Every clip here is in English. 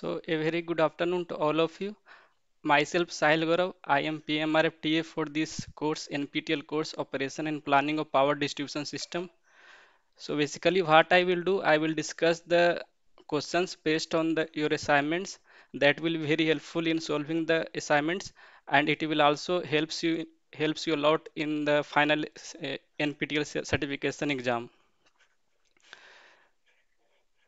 So, a very good afternoon to all of you. Myself, Sahil Gaurav. I am PMRF TA for this course, NPTEL course, Operation and Planning of Power Distribution System. So, basically, what I will do, I will discuss the questions based on the, your assignments. That will be very helpful in solving the assignments, and it will also helps you helps you a lot in the final uh, NPTEL certification exam.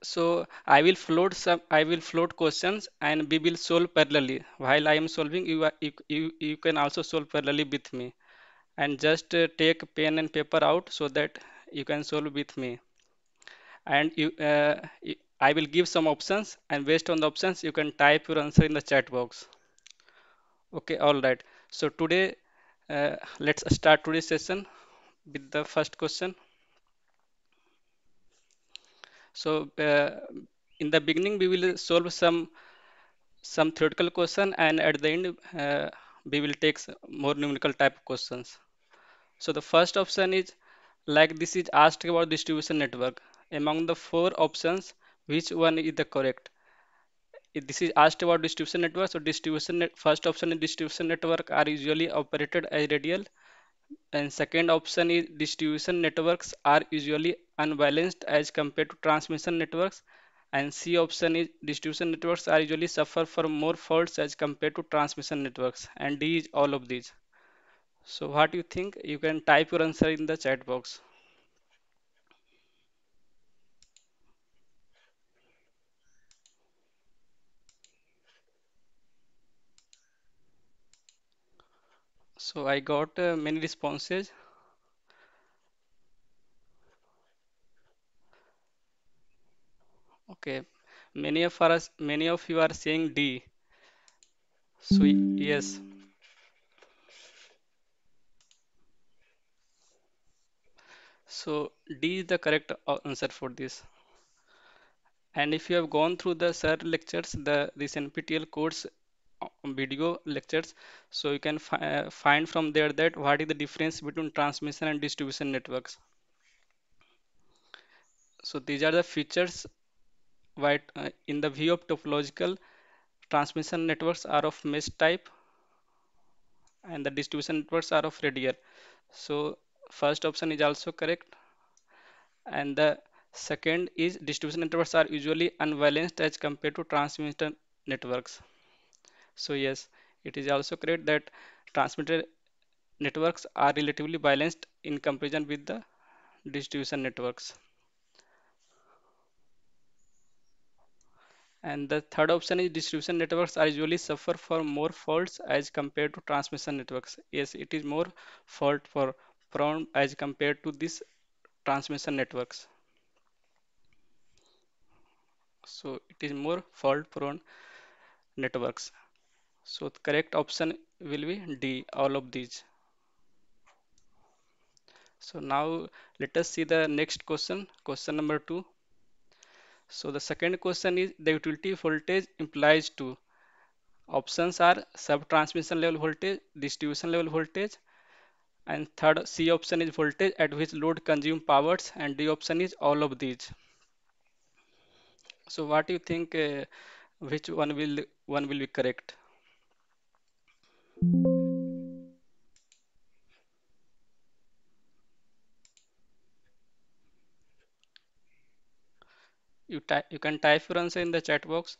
So I will float some I will float questions and we will solve parallelly. While I am solving, you are, you, you, you can also solve parallelly with me. And just uh, take pen and paper out so that you can solve with me. And you, uh, I will give some options and based on the options you can type your answer in the chat box. Okay, all right. So today uh, let's start today's session with the first question. So uh, in the beginning we will solve some some theoretical question and at the end uh, we will take more numerical type of questions. So the first option is like this is asked about distribution network. Among the four options which one is the correct? If this is asked about distribution network so distribution net, first option is distribution network are usually operated as radial. And second option is distribution networks are usually unbalanced as compared to transmission networks. And C option is distribution networks are usually suffer from more faults as compared to transmission networks. And D is all of these. So what do you think? You can type your answer in the chat box. So I got uh, many responses. Okay, many of us, many of you are saying D. So yes, so D is the correct uh, answer for this. And if you have gone through the SIR lectures, the this NPTEL course uh, video lectures, so you can fi uh, find from there that what is the difference between transmission and distribution networks. So these are the features right uh, in the view of topological transmission networks are of mesh type and the distribution networks are of radial. So first option is also correct and the second is distribution networks are usually unbalanced as compared to transmission networks. So yes, it is also correct that transmitter networks are relatively balanced in comparison with the distribution networks. And the third option is distribution networks are usually suffer for more faults as compared to transmission networks. Yes, it is more fault for prone as compared to this transmission networks. So it is more fault prone networks. So the correct option will be D, all of these. So now let us see the next question, question number two. So the second question is the utility voltage implies to options are sub-transmission level voltage, distribution level voltage, and third C option is voltage at which load consume powers, and D option is all of these. So what do you think? Uh, which one will one will be correct? You type you can type your answer in the chat box.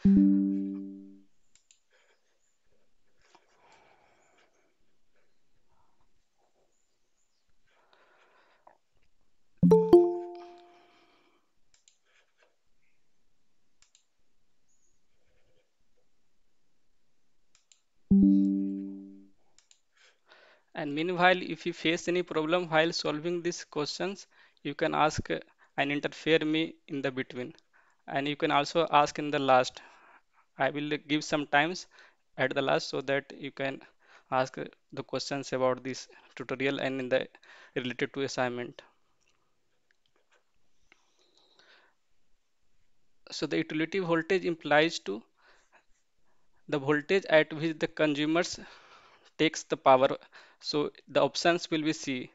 And meanwhile, if you face any problem while solving these questions, you can ask and interfere me in the between. And you can also ask in the last. I will give some times at the last so that you can ask the questions about this tutorial and in the related to assignment. So the utility voltage implies to the voltage at which the consumers takes the power. So the options will be C.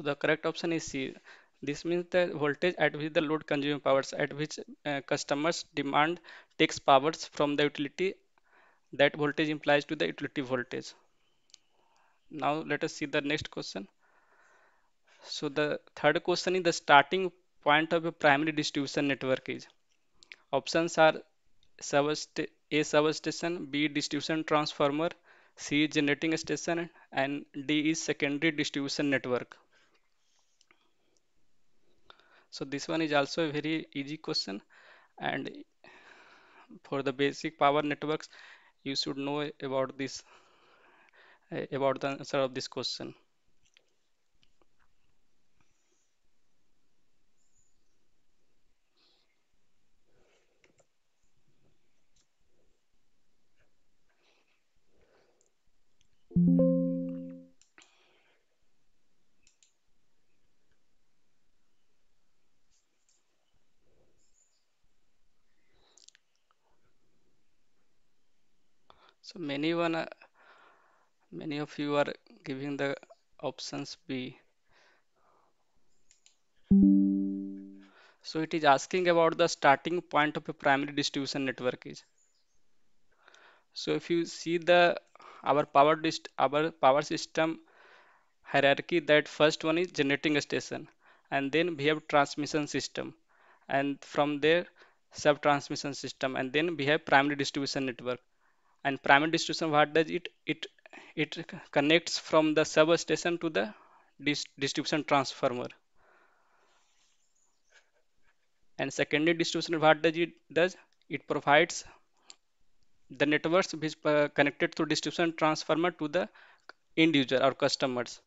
So the correct option is C. This means the voltage at which the load consuming powers at which uh, customers demand takes powers from the utility. That voltage implies to the utility voltage. Now let us see the next question. So the third question is the starting point of a primary distribution network is. Options are A substation, B distribution transformer, C generating station, and D is secondary distribution network. So this one is also a very easy question and for the basic power networks you should know about this uh, about the answer of this question. So many one many of you are giving the options B. So it is asking about the starting point of a primary distribution network is. So if you see the our power dist our power system hierarchy that first one is generating station and then we have transmission system and from there sub transmission system and then we have primary distribution network and primary distribution what does it it it connects from the substation to the dis distribution transformer? And secondary distribution what does it does? It provides the networks which uh, connected to distribution transformer to the end user or customers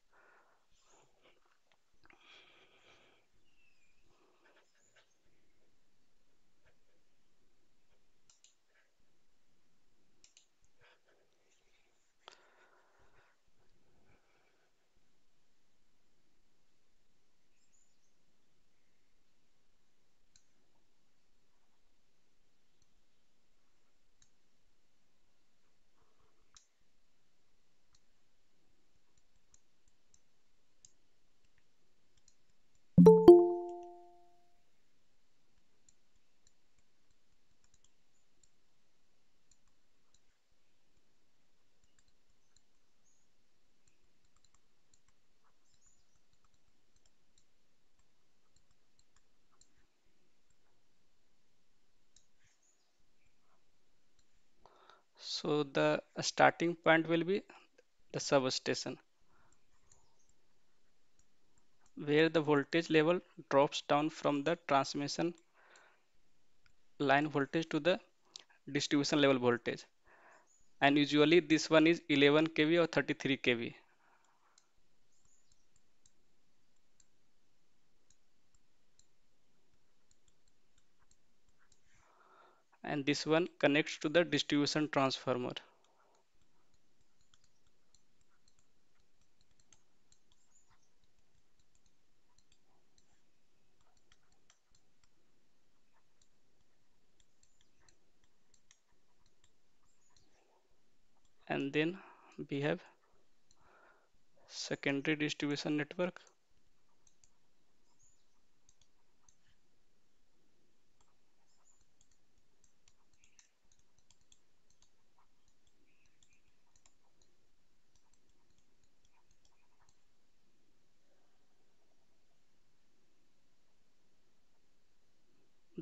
so the starting point will be the substation where the voltage level drops down from the transmission line voltage to the distribution level voltage. And usually this one is 11 kV or 33 kV and this one connects to the distribution transformer. And then we have secondary distribution network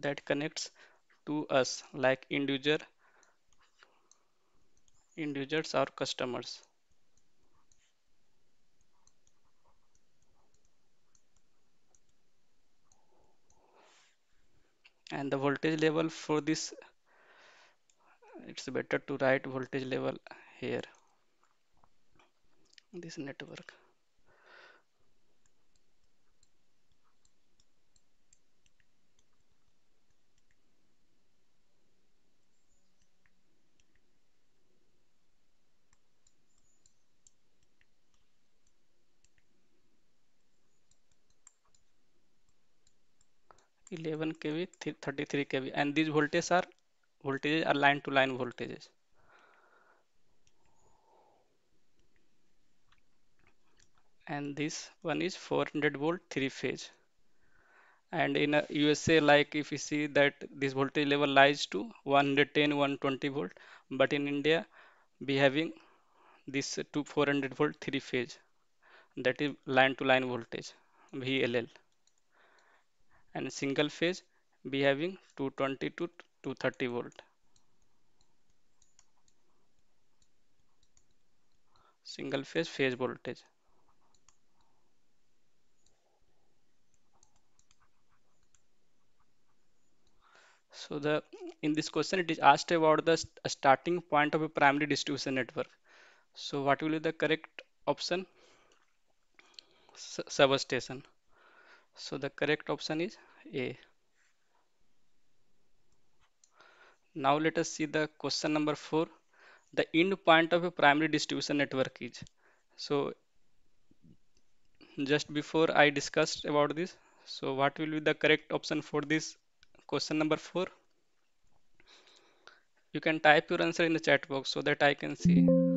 that connects to us like end users or customers. And the voltage level for this it's better to write voltage level here this network 11 kV 33 kV and these voltages are voltages are line to line voltages. And this one is 400 volt three phase. And in USA like if you see that this voltage level lies to 110 120 volt but in India we having this to 400 volt three phase. That is line to line voltage VLL and single phase we having 220 to 230 volt. Single phase phase voltage. So the in this question it is asked about the st- uh, starting point of a primary distribution network. So what will be the correct option? S- substation so the correct option is a. Now let us see the question number 4 the end point of a primary distribution network is so just before i discussed about this so what will be the correct option for this question number 4 you can type your answer in the chat box so that i can see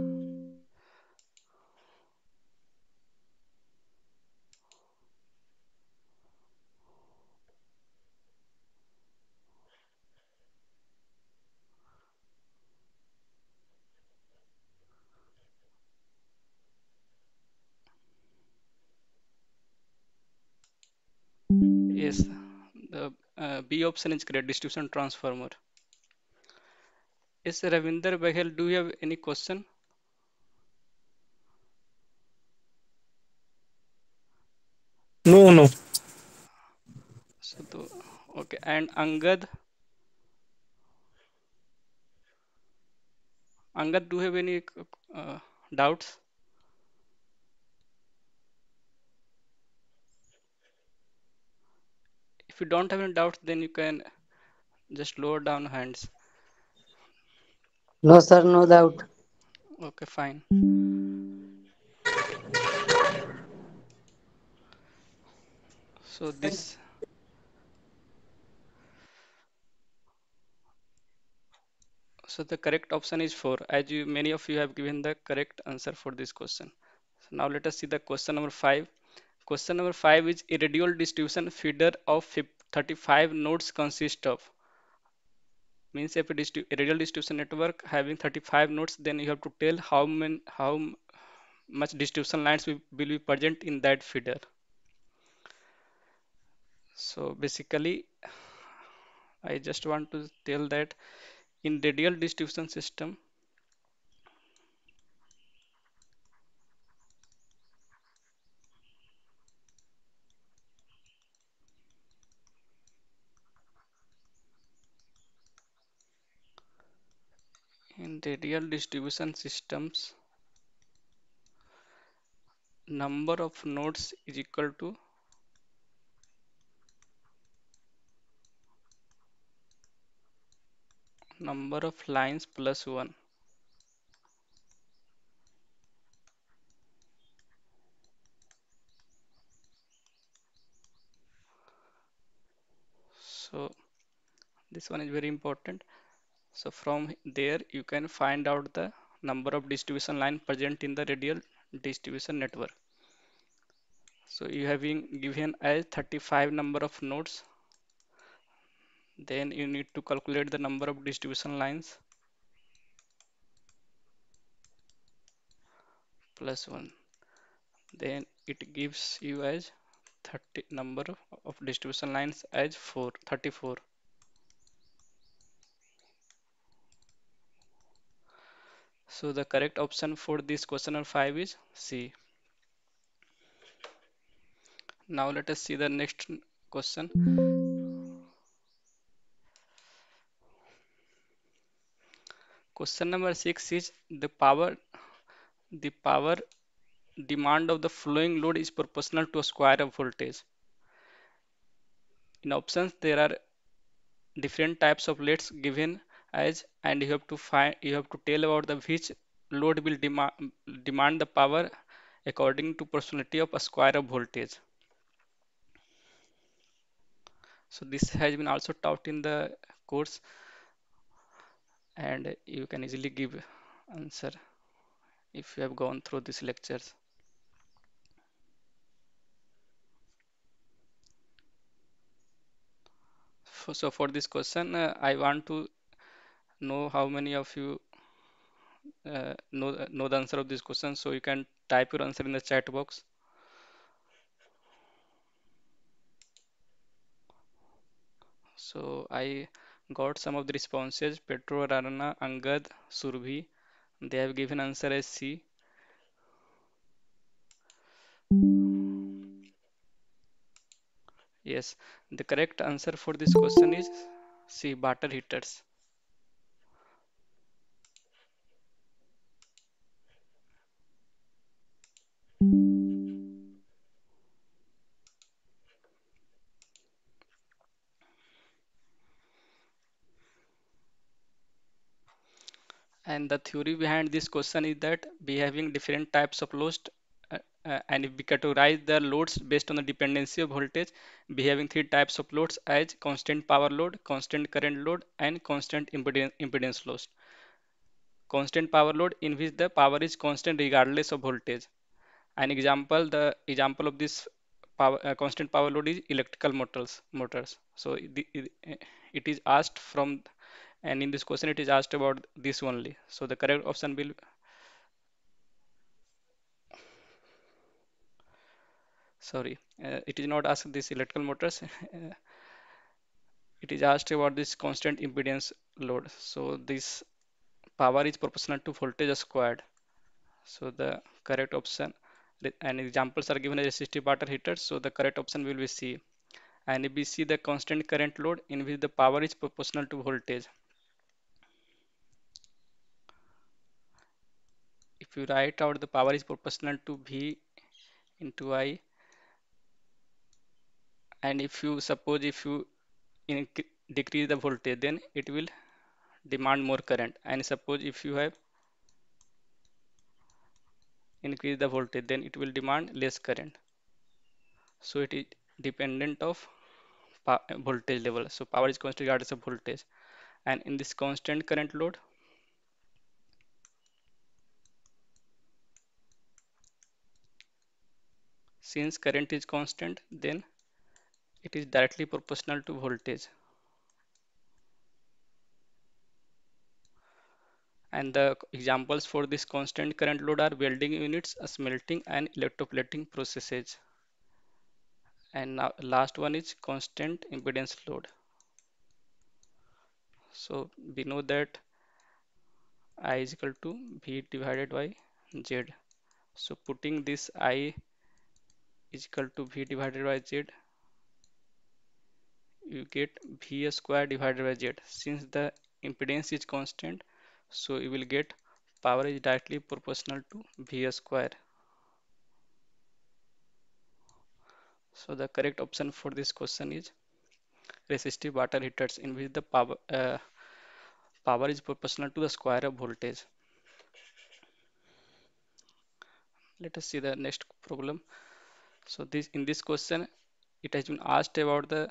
b option is correct distribution transformer. Is ravinder bahel do you have any question? No, no. so okay and angad? Angad do you have any uh, doubts if you don't have any doubts then you can just lower down hands. No, sir, no doubt. okay fine. So this so the correct option is 4 as you many of you have given the correct answer for this question. So now let us see the question number 5 question number 5 is radial distribution feeder of 35 nodes consist of. Means if a, distribu- a radial distribution network having 35 nodes then you have to tell how many how much distribution lines will be present in that feeder. So basically i just want to tell that in radial distribution system in radial distribution systems number of nodes is equal to number of lines plus 1 so this one is very important so from there you can find out the number of distribution line present in the radial distribution network. So you have been given as 35 number of nodes. Then you need to calculate the number of distribution lines. Plus 1 then it gives you as 30 number of distribution lines as 4 34 so the correct option for this question number 5 is c. Now let us see the next question. Question number 6 is the power the power demand of the flowing load is proportional to a square of voltage. In options there are different types of loads given as and you have to find you have to tell about the which load will demand demand the power according to personality of a square of voltage. So this has been also taught in the course and you can easily give answer if you have gone through these lectures. So for this question uh, i want to know how many of you uh, know know the answer of this question. So you can type your answer in the chat box. So I got some of the responses. Petro, Rana, Angad, Surbhi. They have given answer as C. Yes, the correct answer for this question is C. Water heaters. And the theory behind this question is that we having different types of loads, uh, uh, and if we categorize the loads based on the dependency of voltage, we having three types of loads as constant power load, constant current load, and constant impedance, impedance load. Constant power load in which the power is constant regardless of voltage. An example, the example of this power, uh, constant power load is electrical motors. Motors. So it, it, it is asked from and in this question it is asked about this only. So the correct option will sorry uh, it is not asked this electrical motors. It is asked about this constant impedance load. So this power is proportional to voltage squared. So the correct option and examples are given as resistive water heaters. So the correct option will be C. And if we see the constant current load in which the power is proportional to voltage if you write out the power is proportional to V into I and if you suppose if you decrease the voltage then it will demand more current. And suppose if you have increase the voltage then it will demand less current. So it is dependent of voltage level. So power is constant regardless of voltage. And in this constant current load since current is constant then it is directly proportional to voltage. And the examples for this constant current load are welding units smelting and electroplating processes. And now last one is constant impedance load. So we know that i is equal to v divided by z. So putting this i is equal to v divided by z. You get v square divided by z. Since the impedance is constant so you will get power is directly proportional to v square. So the correct option for this question is resistive water heaters in which the power uh, power is proportional to the square of voltage. Let us see the next problem so this in this question it has been asked about the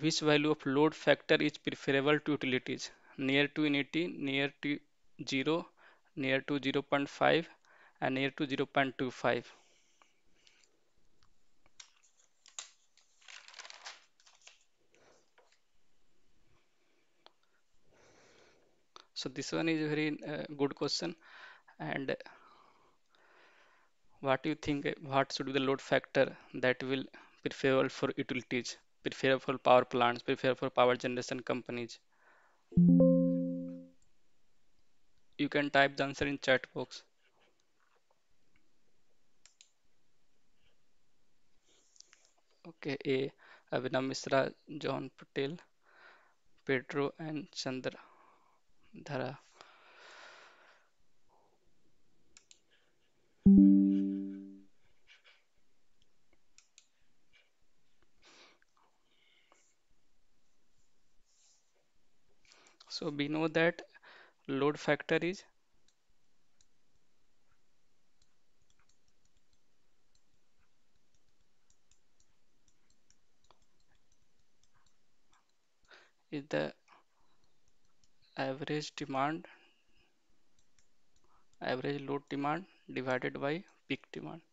which value of load factor is preferable to utilities near to infinity near to 0 near to 0.5 and near to 0.25 so this one is a very uh, good question and what do you think what should be the load factor that will preferable for utilities preferable for power plants preferable for power generation companies? You can type the answer in chat box. Okay a Abhinav Misra John Patel Pedro and Chandra Dhara so we know that load factor is is the average demand average load demand divided by peak demand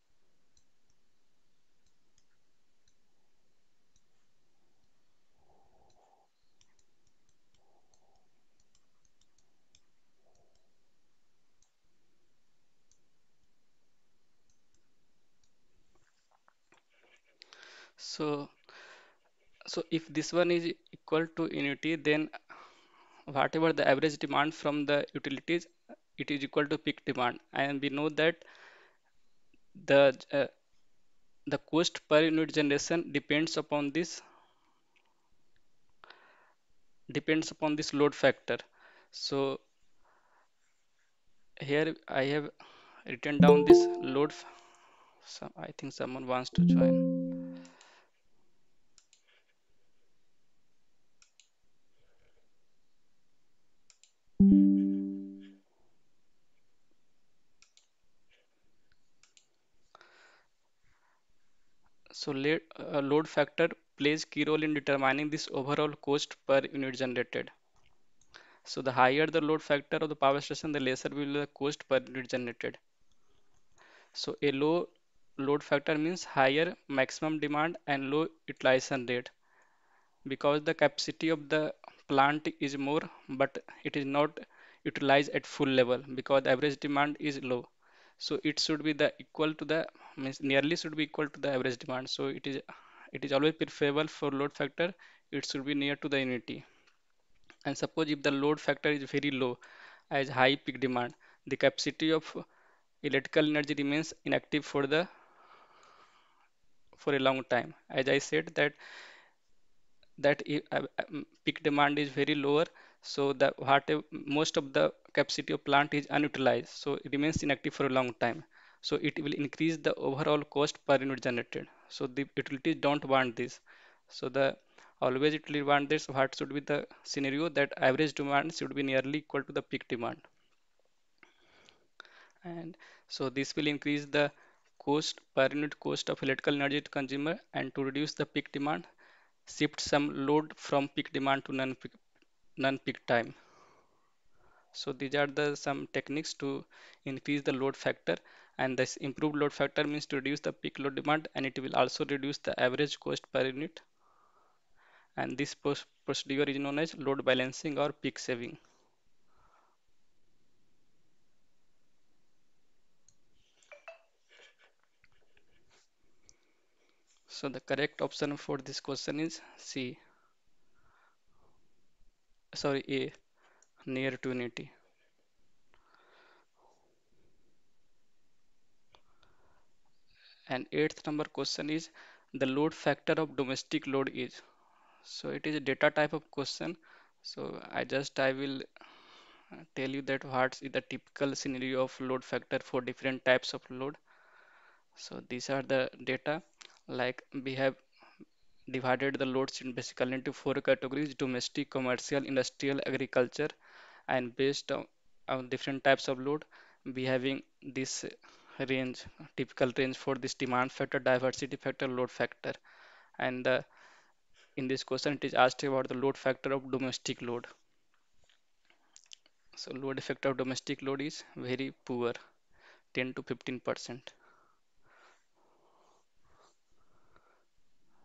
So, so if this one is equal to unity, then whatever the average demand from the utilities, it is equal to peak demand. And we know that the uh, the cost per unit generation depends upon this depends upon this load factor. So here I have written down this load. So I think someone wants to join. So uh, load factor plays key role in determining this overall cost per unit generated. So the higher the load factor of the power station, the lesser will be the cost per unit generated. So a low load factor means higher maximum demand and low utilization rate because the capacity of the plant is more, but it is not utilized at full level because average demand is low. So it should be the equal to the means nearly should be equal to the average demand. So it is it is always preferable for load factor. It should be near to the unity. And suppose if the load factor is very low, as high peak demand, the capacity of electrical energy remains inactive for the for a long time. As I said that that uh, um, peak demand is very lower, so the what uh, most of the capacity of plant is unutilized, so it remains inactive for a long time. So it will increase the overall cost per unit generated. So the utilities don't want this. So the always it will want this. What should be the scenario that average demand should be nearly equal to the peak demand, and so this will increase the cost per unit cost of electrical energy to consumer and to reduce the peak demand shift some load from peak demand to non-peak non-peak time. So these are the some techniques to increase the load factor and this improved load factor means to reduce the peak load demand and it will also reduce the average cost per unit and this procedure is known as load balancing or peak shaving. So the correct option for this question is C. Sorry, A, near to unity. And eighth number question is the load factor of domestic load is. So it is a data type of question. So I just I will tell you that what is the typical scenario of load factor for different types of load. So these are the data like we have divided the loads in basically into four categories domestic, commercial, industrial, agriculture and based on, on different types of load we having this range typical range for this demand factor, diversity factor, load factor and the, in this question it is asked about the load factor of domestic load. So load factor of domestic load is very poor 10 to 15 percent.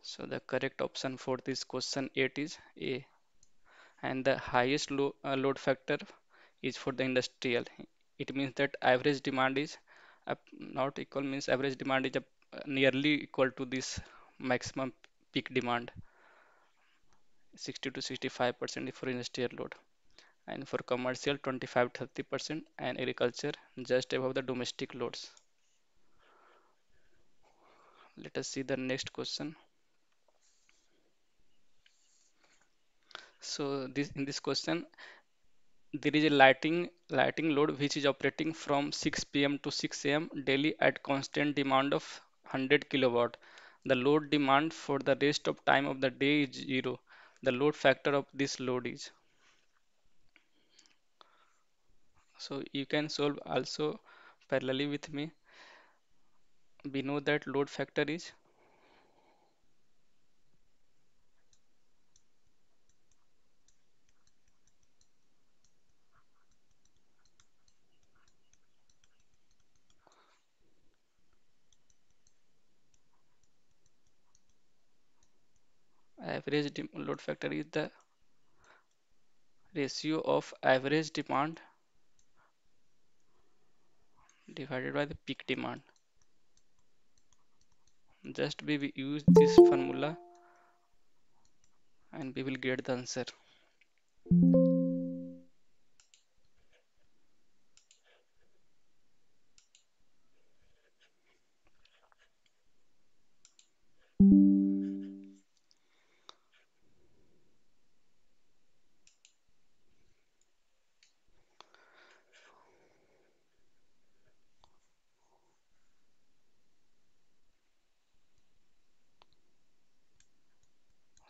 So the correct option for this question 8 is A. And the highest low, uh, load factor is for the industrial. It means that average demand is not equal means average demand is uh, nearly equal to this maximum peak demand 60 to 65 percent for industrial load and for commercial 25 to 30 percent and agriculture just above the domestic loads. Let us see the next question. So this in this question there is a lighting lighting load which is operating from 6 p.m. to 6 a.m. daily at constant demand of 100 kilowatt. The load demand for the rest of time of the day is zero. The load factor of this load is. So you can solve also parallelly with me. We know that load factor is average load factor is the ratio of average demand divided by the peak demand. Just we use this formula and we will get the answer.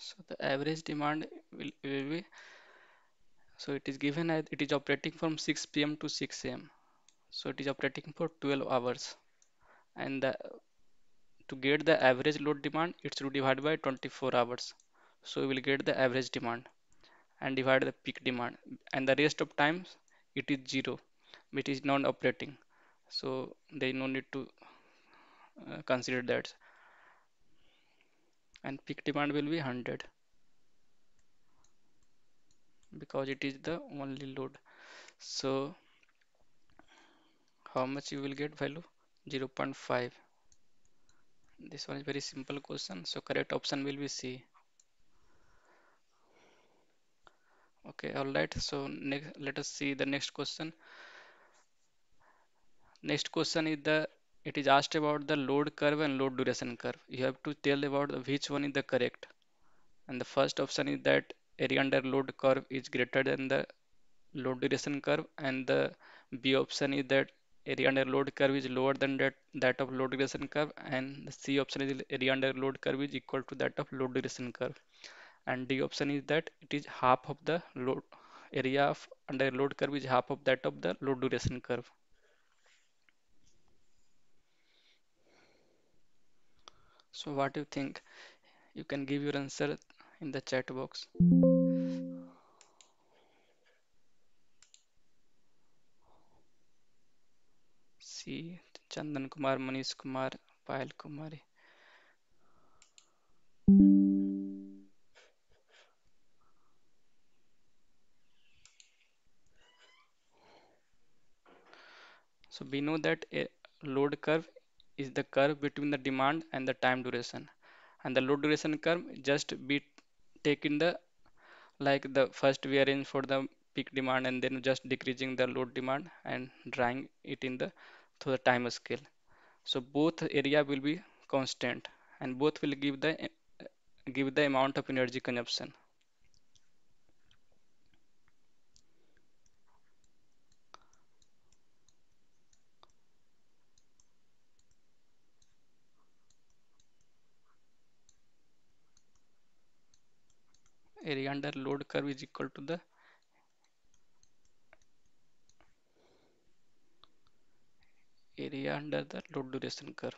So the average demand will, will be so it is given as it is operating from 6 p.m. to 6 a.m. So it is operating for 12 hours and the, to get the average load demand it should divide by 24 hours. So we will get the average demand and divide the peak demand and the rest of times it is zero it is is non-operating. So is no need to uh, consider that and peak demand will be 100 because it is the only load. So how much you will get value? 0.5 this one is very simple question so correct option will be c. Okay all right. So next let us see the next question. Next question is the it is asked about the load curve and load duration curve. You have to tell about which one is the correct. And the first option is that area under load curve is greater than the load duration curve. And the b option is that area under load curve is lower than that that of load duration curve. And the c option is area under load curve is equal to that of load duration curve. And d option is that it is half of the load area of under load curve is half of that of the load duration curve so what do you think? You can give your answer in the chat box. C chandan kumar manish kumar payal kumari so we know that a load curve is the curve between the demand and the time duration. And the load duration curve just be taken the like the first we arrange for the peak demand and then just decreasing the load demand and drawing it in the to the time scale. So both area will be constant and both will give the give the amount of energy consumption area under load curve is equal to the area under the load duration curve.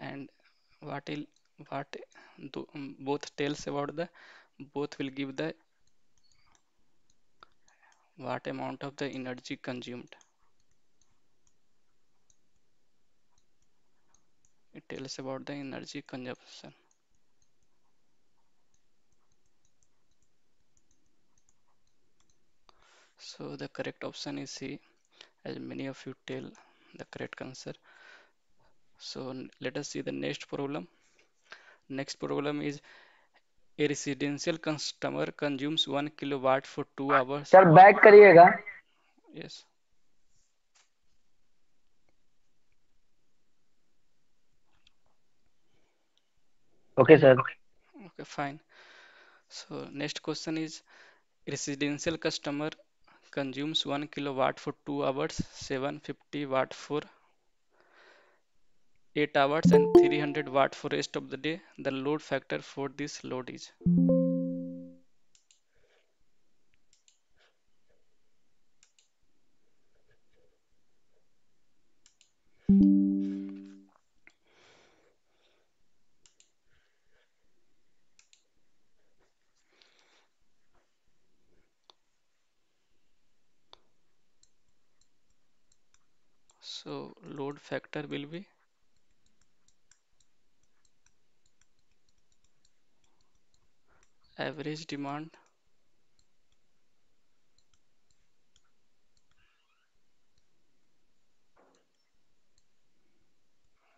And what will what both tells about the both will give the what amount of the energy consumed. It tells about the energy consumption. So the correct option is c. As many of you tell the correct answer. So let us see the next problem. Next problem is a residential customer consumes one kilowatt for two hours sir back करिएगा। Yes okay sir okay fine so next question is residential customer consumes one kilowatt for two hours seven fifty watt for 8 hours and 300 watt for rest of the day. The load factor for this load is so load factor will be average demand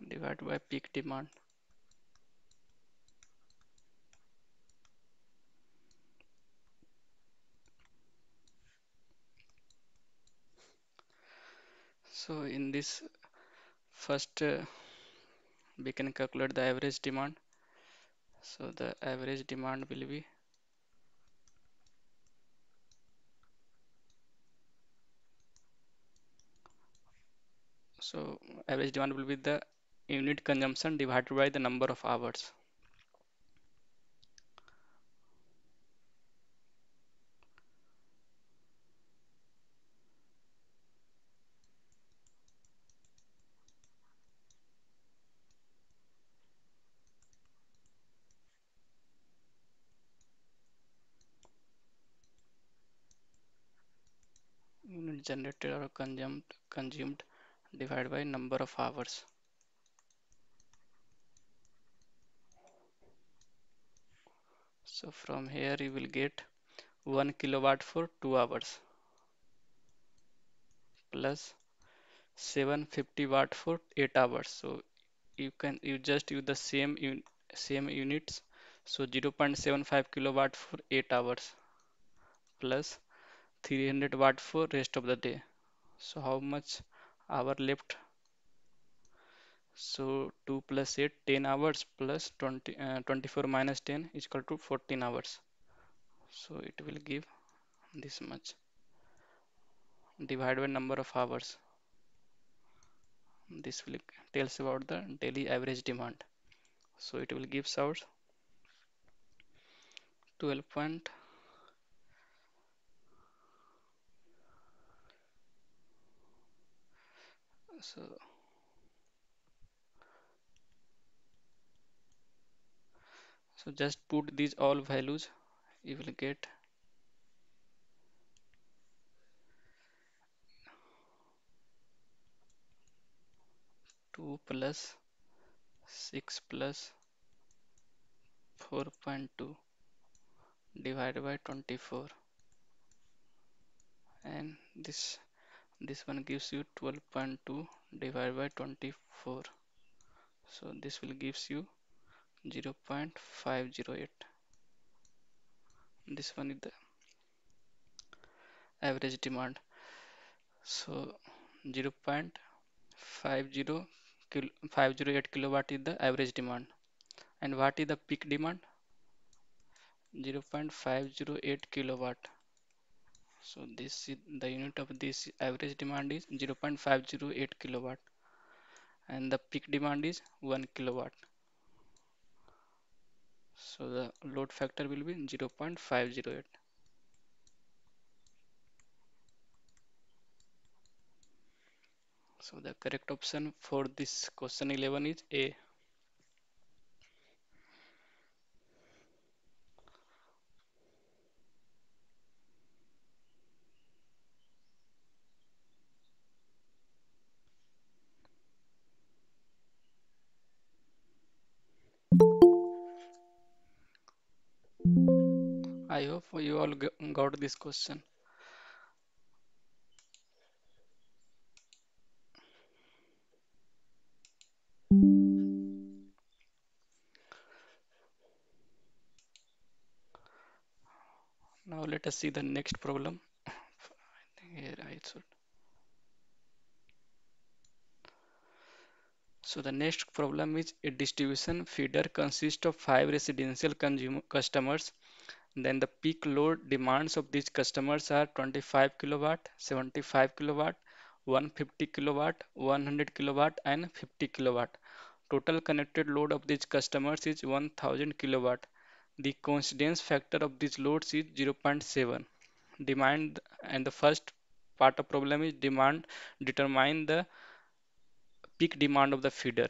divided by peak demand. So in this first uh, we can calculate the average demand. So the average demand will be so average demand will be the unit consumption divided by the number of hours. Unit generated or consumed consumed divided by number of hours. So from here you will get 1 kilowatt for 2 hours plus 750 watt for 8 hours. So you can you just use the same un, same units. So 0.75 kilowatt for 8 hours plus 300 watt for rest of the day. So how much hour left? So 2 plus 8 10 hours plus 20 uh, 24 minus 10 is equal to 14 hours. So it will give this much divided by number of hours. This will tells about the daily average demand. So it will give out 12 so so just put these all values you will get 2 plus 6 plus 4.2 divided by 24 and this this one gives you 12.2 divided by 24 so this will gives you 0.508 this one is the average demand. So 0.50 kil 508 kilowatt is the average demand. And what is the peak demand? 0.508 kilowatt so this is the unit of this average demand is 0.508 kilowatt and the peak demand is 1 kilowatt. So the load factor will be 0.508 so the correct option for this question 11 is a you all got this question now let us see the next problem here I should So the next problem is a distribution feeder consists of five residential customers. Then the peak load demands of these customers are 25 kilowatt, 75 kilowatt, 150 kilowatt, 100 kilowatt, and 50 kilowatt. Total connected load of these customers is 1000 kilowatt. The coincidence factor of these loads is 0.7 Demand and the first part of problem is demand determine the peak demand of the feeder.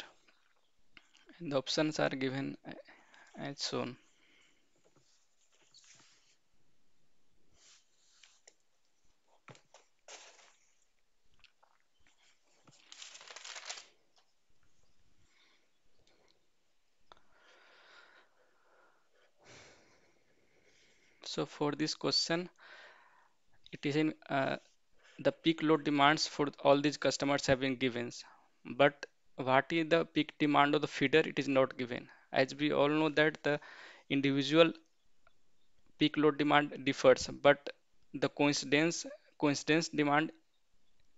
And the options are given uh, as shown. So for this question, it is in uh, the peak load demands for all these customers have been given. But what is the peak demand of the feeder? It is not given. As we all know that the individual peak load demand differs, but the coincidence coincidence demand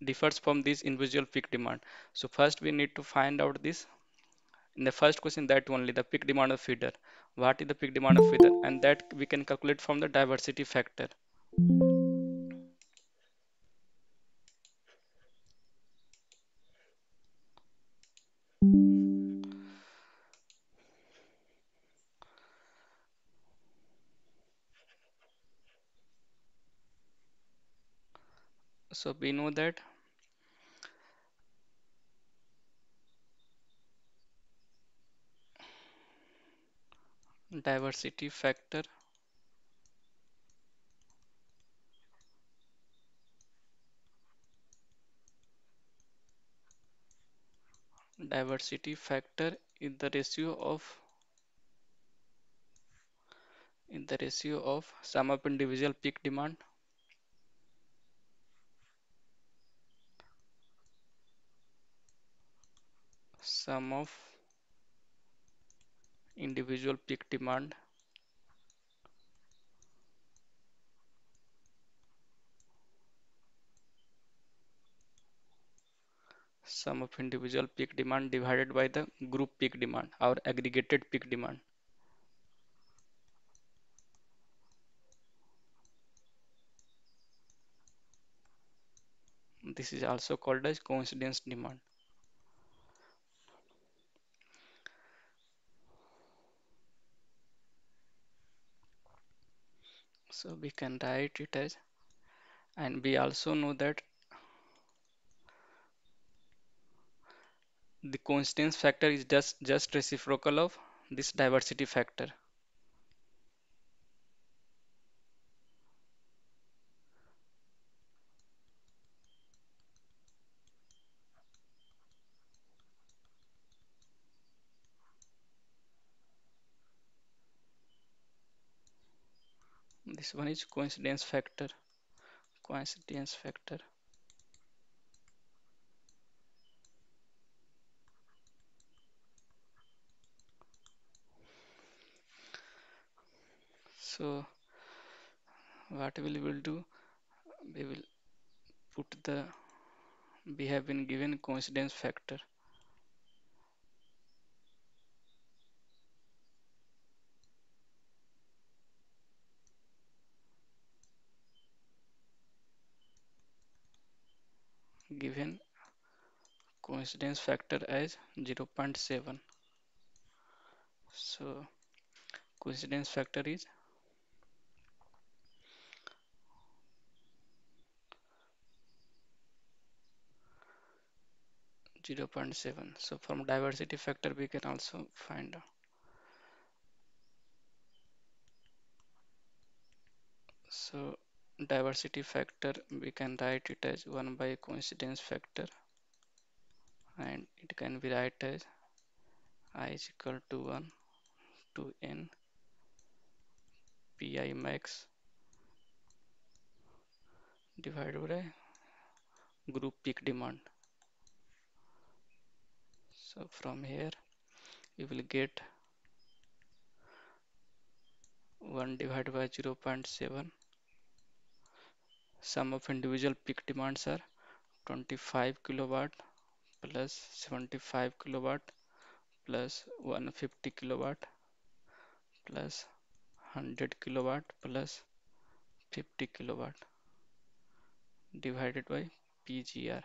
differs from this individual peak demand. So first we need to find out this in the first question that only the peak demand of feeder. What is the peak demand of feeder? And that we can calculate from the diversity factor. So we know that diversity factor. Diversity factor is the ratio of in the ratio of sum of individual peak demand. Sum of individual peak demand. Sum of individual peak demand divided by the group peak demand or aggregated peak demand. This is also called as coincidence demand so we can write it as and we also know that the coincidence factor is just just reciprocal of this diversity factor this one is coincidence factor. Coincidence factor. So what we will do? We will put the we have been given coincidence factor given coincidence factor as 0 0.7 so coincidence factor is 0 0.7 so from diversity factor we can also find out. so diversity factor we can write it as 1 by coincidence factor and it can be write as i is equal to 1 to n pi max divided by group peak demand. So from here we will get 1 divided by 0 0.7 sum of individual peak demands are 25 kilowatt plus 75 kilowatt plus 150 kilowatt plus 100 kilowatt plus 50 kilowatt divided by PGR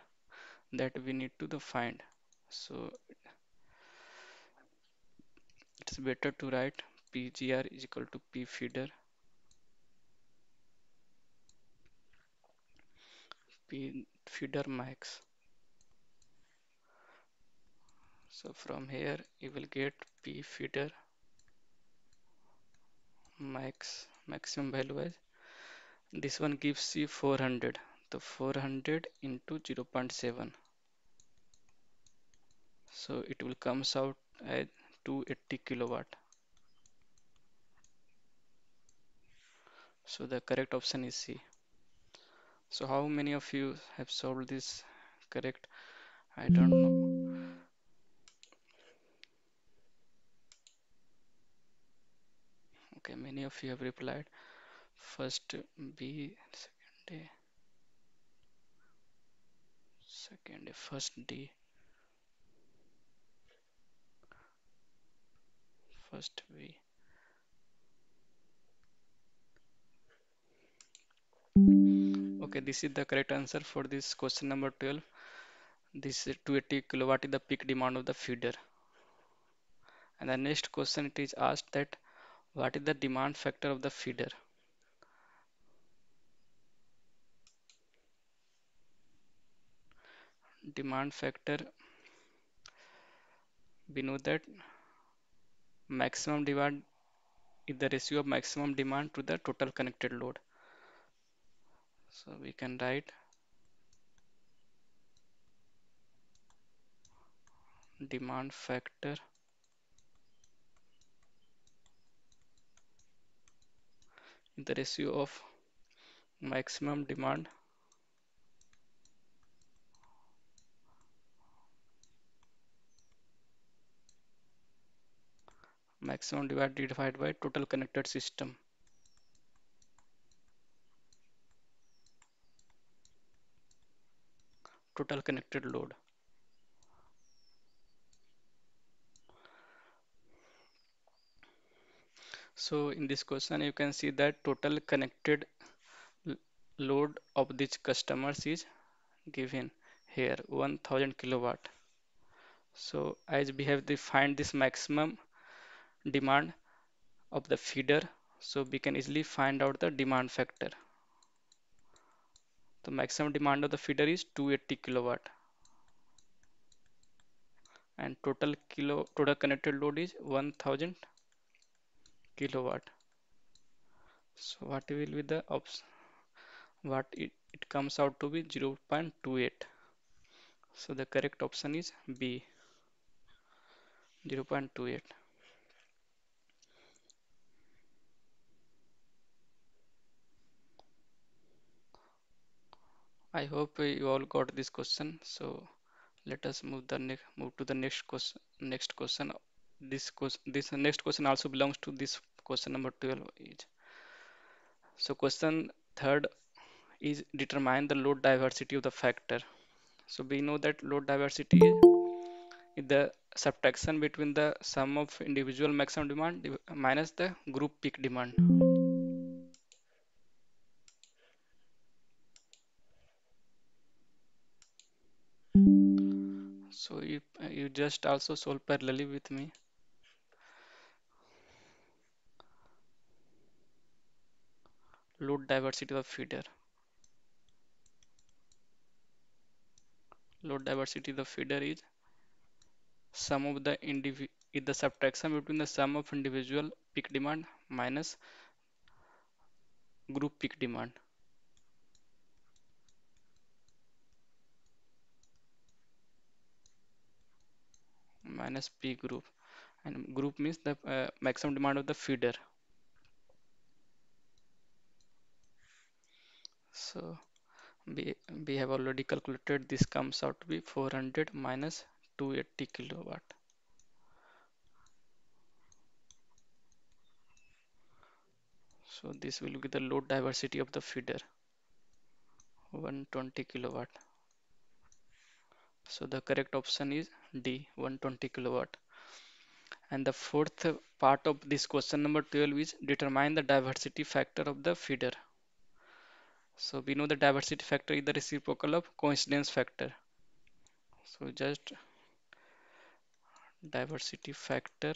that we need to the find. So it's better to write PGR is equal to P feeder. P feeder max so from here you will get P feeder max maximum value this one gives you 400 so 400 into 0 0.7 so it will comes out at 280 kilowatt So the correct option is C. So how many of you have solved this correct? I don't know. Okay, many of you have replied. First B, second A, second first D, first B. Okay, this is the correct answer for this question number 12. This is 280 kilowatt is the peak demand of the feeder. And the next question it is asked that what is the demand factor of the feeder? Demand factor, we know that maximum demand is the ratio of maximum demand to the total connected load. So we can write demand factor the ratio of maximum demand maximum demand divided by total connected system. Total connected load so in this question you can see that total connected load of these customers is given here 1000 kilowatt. So as we have defined this maximum demand of the feeder so we can easily find out the demand factor. The maximum demand of the feeder is 280 kilowatt. And total kilo total connected load is 1000 kilowatt. So what will be the ops what it, it comes out to be 0.28 so the correct option is b 0.28 i hope you all got this question. So let us move the next move to the next question next question. This question this next question also belongs to this question number 12 is so question third is determine the load diversity of the factor. So we know that load diversity is the subtraction between the sum of individual maximum demand minus the group peak demand. So you, you just also solve parallelly with me load diversity of feeder. Load diversity of the feeder is sum of the individual is the subtraction between the sum of individual peak demand minus group peak demand. Minus p group. And group means the uh, maximum demand of the feeder so we, we have already calculated this comes out to be 400 minus 280 kilowatt. So this will be the load diversity of the feeder 120 kilowatt. So the correct option is d 120 kilowatt. And the fourth part of this question number 12 is determine the diversity factor of the feeder so we know the diversity factor is the reciprocal of coincidence factor. So just diversity factor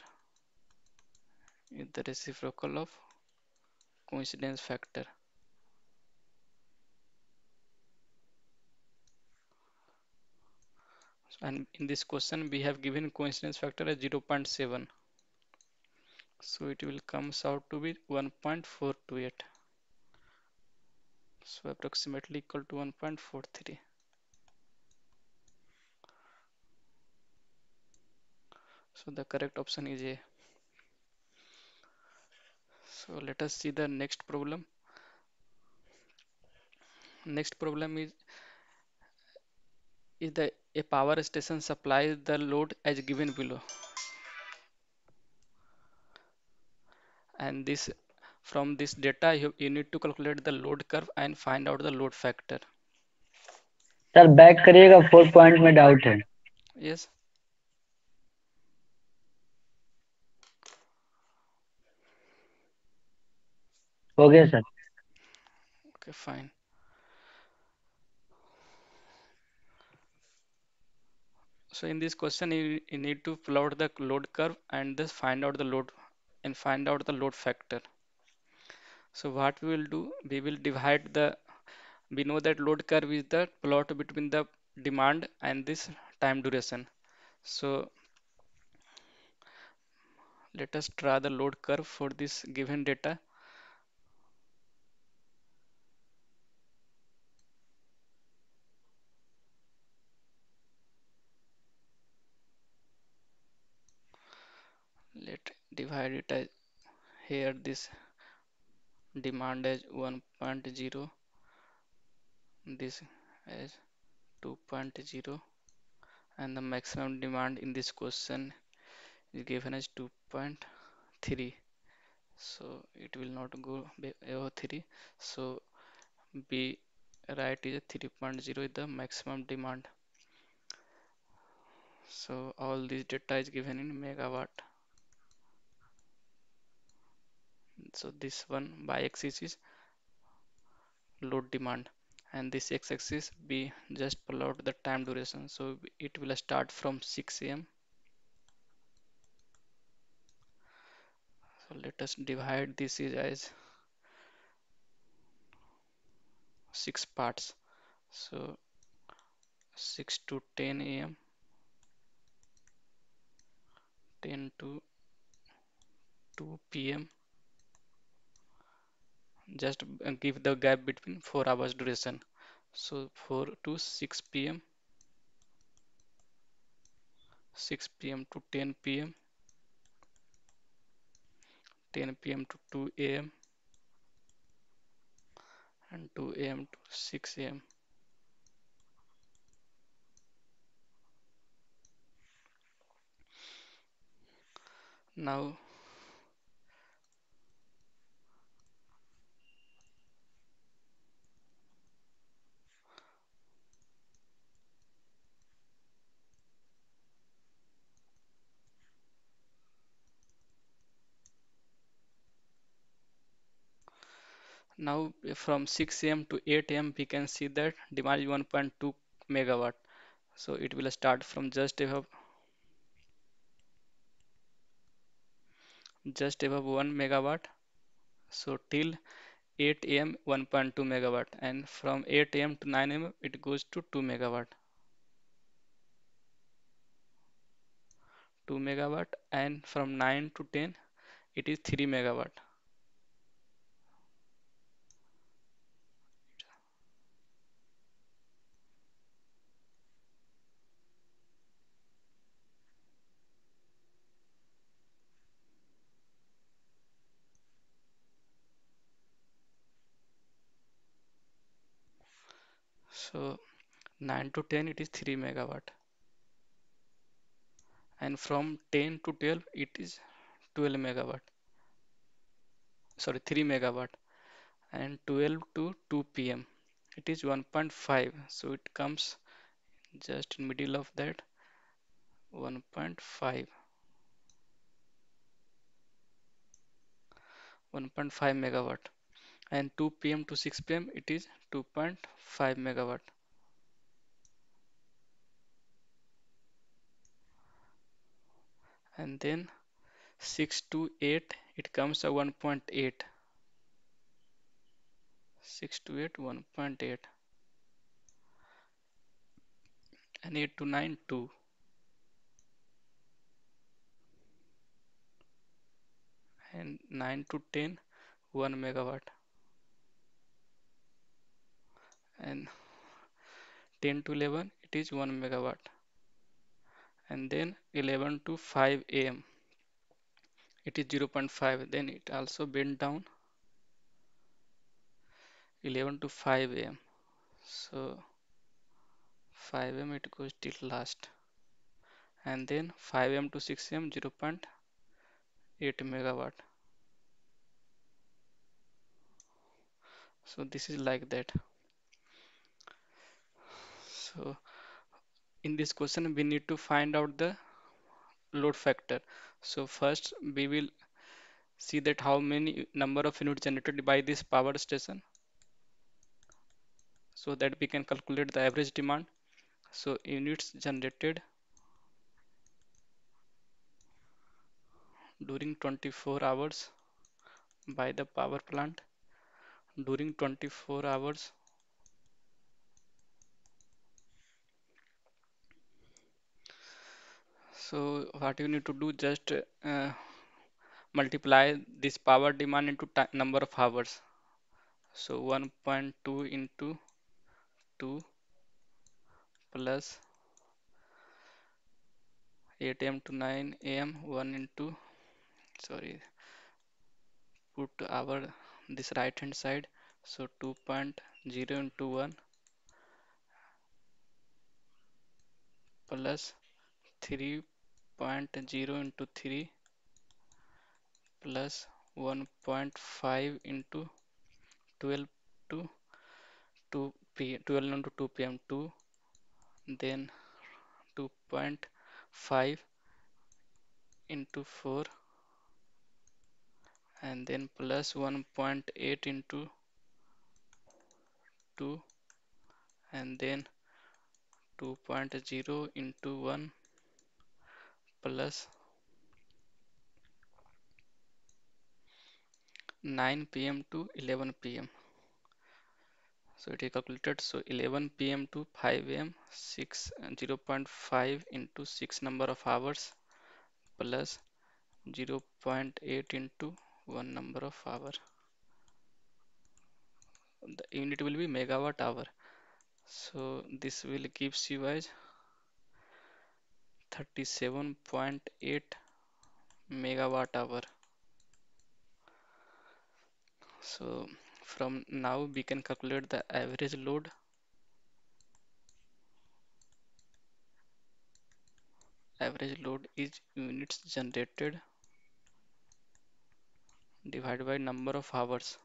is the reciprocal of coincidence factor. And in this question we have given coincidence factor as 0.7 so it will comes out to be 1.428 so approximately equal to 1.43 so the correct option is a. So let us see the next problem. Next problem is is the a power station supplies the load as given below. And this from this data you, you need to calculate the load curve and find out the load factor sir back करिएगा four point में doubt है yes हो गया sir okay fine so in this question you, you need to plot the load curve and just find out the load and find out the load factor so what we will do we will divide the we know that load curve is the plot between the demand and this time duration. So let us draw the load curve for this given data. Let divide it as here this demand as 1.0 this as 2.0 and the maximum demand in this question is given as 2.3 so it will not go above 3 so b right is 3.0 is the maximum demand. So all this data is given in megawatt so this one by axis is load demand. And this x-axis be just plot the time duration. So it will start from 6 a.m so let us divide this is as six parts. So 6 to 10 a.m 10 to 2 p.m just uh, give the gap between 4 hours duration. So 4 to 6 p.m 6 p.m to 10 p.m 10 p.m to 2 a.m and 2 a.m to 6 a.m now now from 6 a.m to 8 a.m we can see that demand is 1.2 megawatt. So it will start from just above just above 1 megawatt. So till 8 a.m 1.2 megawatt. And from 8 a.m to 9 a.m it goes to 2 megawatt. 2 megawatt. And from 9 to 10 it is 3 megawatt so 9 to 10 it is 3 megawatt. And from 10 to 12 it is 12 megawatt. Sorry 3 megawatt. And 12 to 2 p.m it is 1.5 so it comes just in middle of that 1.5 1.5 megawatt and 2 p.m to 6 p.m it is 2.5 megawatt. And then 6 to 8 it comes a 1.8 6 to 8 1.8 and 8 to 9 2 and 9 to 10 1 megawatt and 10 to 11 it is 1 megawatt and then 11 to 5 am it is 0.5 then it also bent down 11 to 5 am So 5 am it goes till last and then 5 am to 6m 0.8 megawatt. So this is like that. So in this question we need to find out the load factor. So first we will see that how many number of units generated by this power station so that we can calculate the average demand. So units generated during 24 hours by the power plant during 24 hours so what you need to do just uh, multiply this power demand into number of hours. So 1.2 into 2 plus 8 am to 9 am 1 into sorry put our this right hand side. So 2.0 into 1 plus 3.0 into 3 plus 1.5 into 12 to 2 p 12 into 2 pm 2 then 2.5 into 4 and then plus 1.8 into 2 and then 2.0 into 1 plus 9 pm to 11 pm so it is calculated. So 11 pm to 5 am 6 0.5 into 6 number of hours plus 0.8 into 1 number of hour. The unit will be megawatt hour. So this will gives you as 37.8 megawatt hour. So from now we can calculate the average load. Average load is units generated divided by number of hours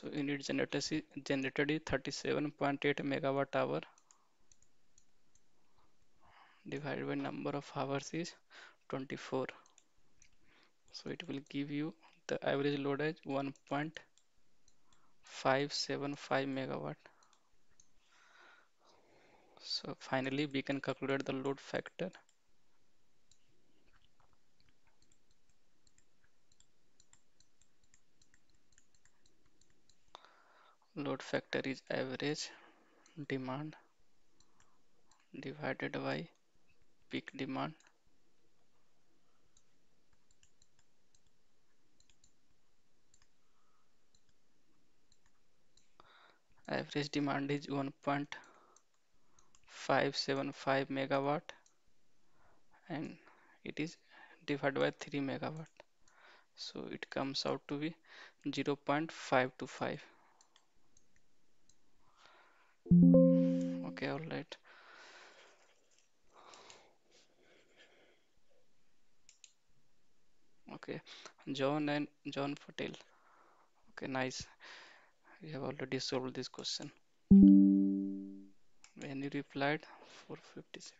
so generated is generated is 37.8 megawatt hour. Divided by number of hours is 24 so it will give you the average load as 1.575 megawatt. So finally we can calculate the load factor load factor is average demand divided by peak demand. Average demand is 1.575 megawatt and it is divided by 3 megawatt. So it comes out to be 0.525 okay all right. Okay john and john patel. Okay nice. We have already solved this question. When you replied 456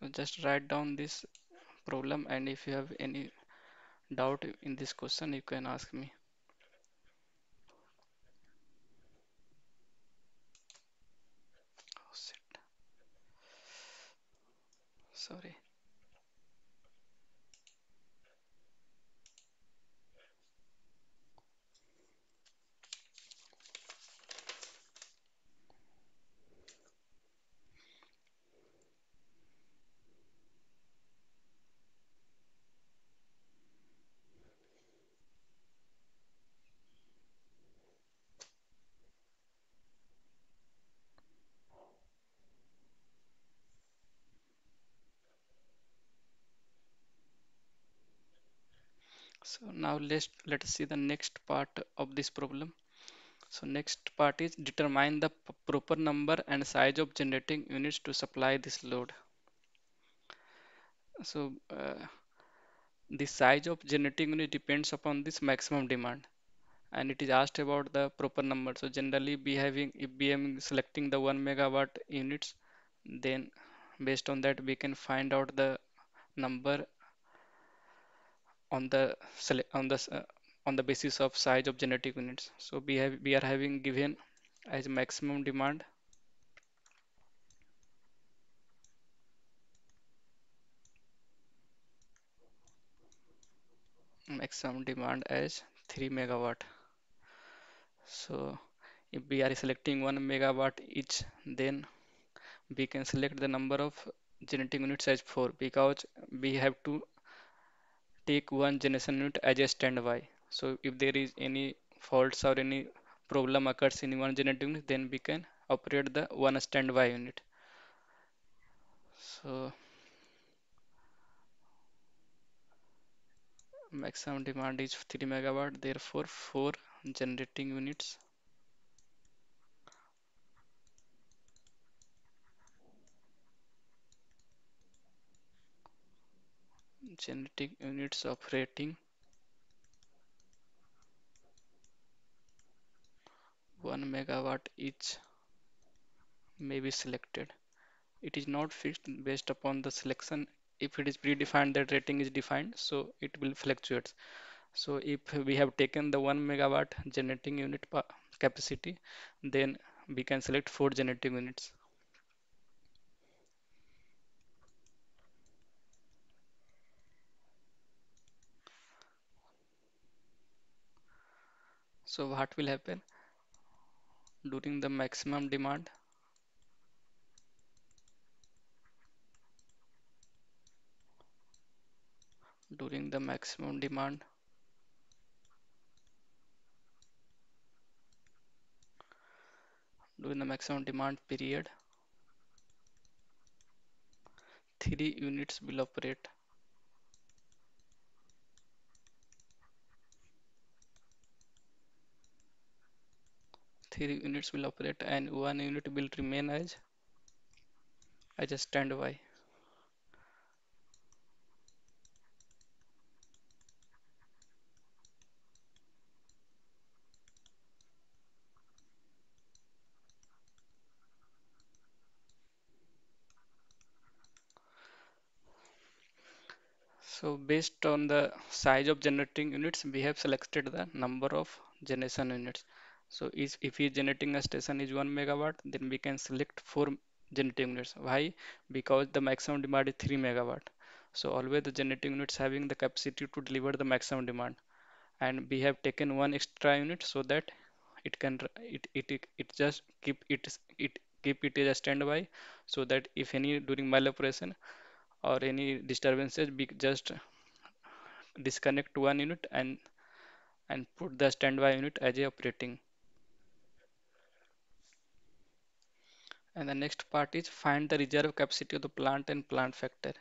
so just write down this problem and if you have any doubt in this question you can ask me. Oh, sorry So now let's let us see the next part of this problem. So next part is determine the proper number and size of generating units to supply this load. So uh, the size of generating unit depends upon this maximum demand and it is asked about the proper number. So generally be having if we am selecting the 1 megawatt units then based on that we can find out the number on the on the uh, on the basis of size of genetic units. So we have we are having given as maximum demand maximum demand as 3 megawatt. So if we are selecting 1 megawatt each, then we can select the number of genetic units as 4 because we have to take one generation unit as a standby. So if there is any faults or any problem occurs in one genetic unit, then we can operate the one standby unit. So maximum demand is 3 megawatt, therefore 4 generating units generating units operating 1 megawatt each may be selected. It is not fixed based upon the selection. If it is predefined that rating is defined, so it will fluctuate. So if we have taken the 1 megawatt generating unit capacity, then we can select 4 generating units. So what will happen during the maximum demand? During the maximum demand, during the maximum demand period, 3 units will operate. 3 units will operate and 1 unit will remain as as a standby. So based on the size of generating units, we have selected the number of generation units. So is, if we generating a station is 1 megawatt, then we can select 4 generating units. Why? Because the maximum demand is 3 megawatt. So always the generating units having the capacity to deliver the maximum demand. And we have taken one extra unit so that it can it it, it, just keep it it keep it as a standby so that if any during mile operation or any disturbances we just disconnect one unit and and put the standby unit as a operating and the next part is find the reserve capacity of the plant and plant factor.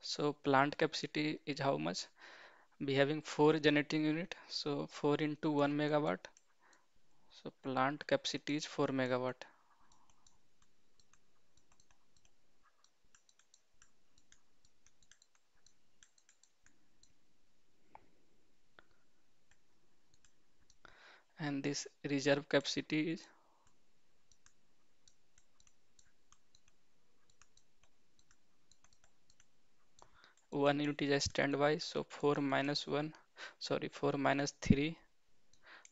So plant capacity is how much? We having four generating unit so 4 into 1 megawatt. So plant capacity is 4 megawatt. And this reserve capacity is 1 unit is a standby so 4 minus 1 sorry 4 minus 3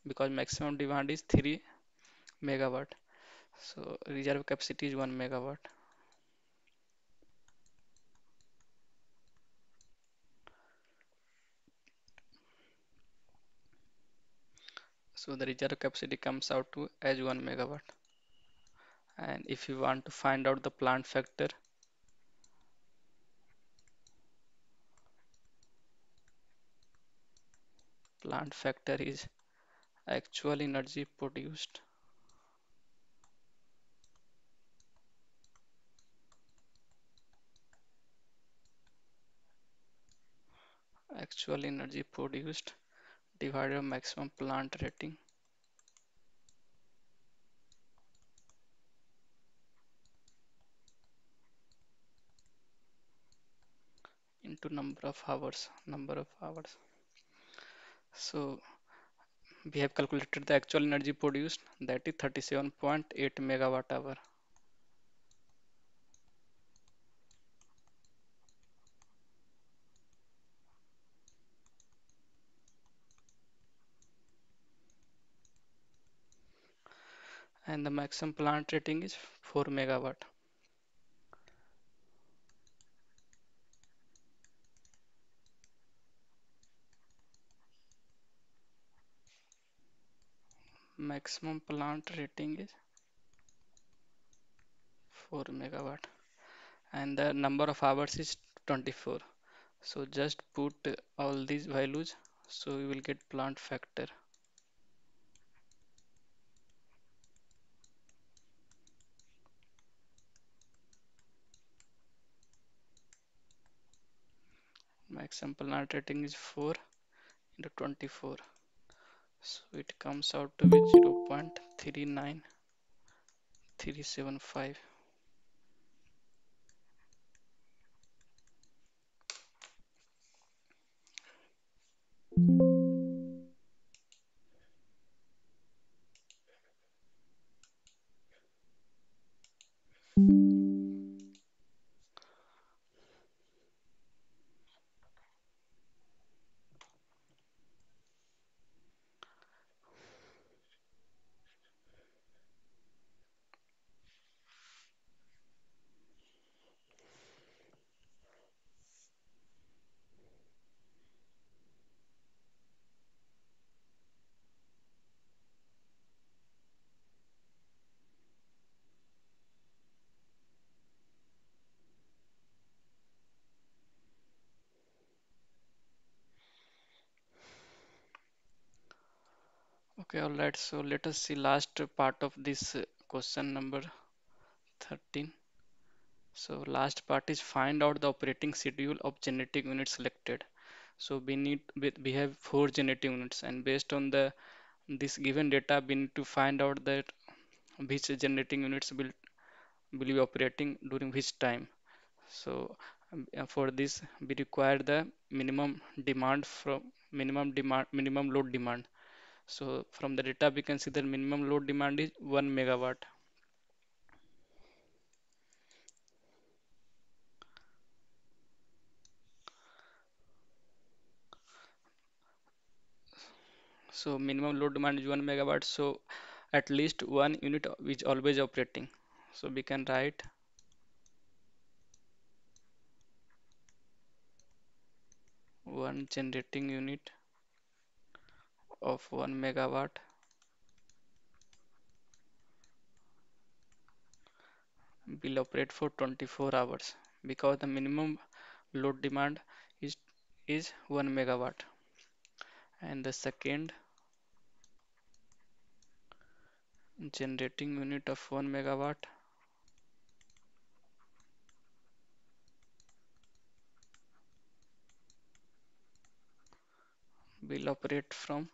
because maximum demand is 3 megawatt. So reserve capacity is 1 megawatt. So the reserve capacity comes out to as 1 megawatt. And if you want to find out the plant factor plant factor is actual energy produced. Actual energy produced divided by maximum plant rating. Into number of hours number of hours so we have calculated the actual energy produced that is 37.8 megawatt hour. And the maximum plant rating is 4 megawatt maximum plant rating is 4 megawatt. And the number of hours is 24 so just put all these values so we will get plant factor. Maximum plant rating is 4 into 24 so it comes out to be 0.39375 okay all right. So let us see last part of this uh, question number 13 so last part is find out the operating schedule of genetic unit selected. So we need we have four genetic units and based on the this given data we need to find out that which generating units will will be operating during which time. So um, for this we require the minimum demand from minimum demand minimum load demand so from the data we can see the minimum load demand is 1 megawatt. So minimum load demand is 1 megawatt. So at least one unit is always operating. So we can write one generating unit of 1 megawatt. Will operate for 24 hours because the minimum load demand is is 1 megawatt. And the second generating unit of 1 megawatt. Will operate from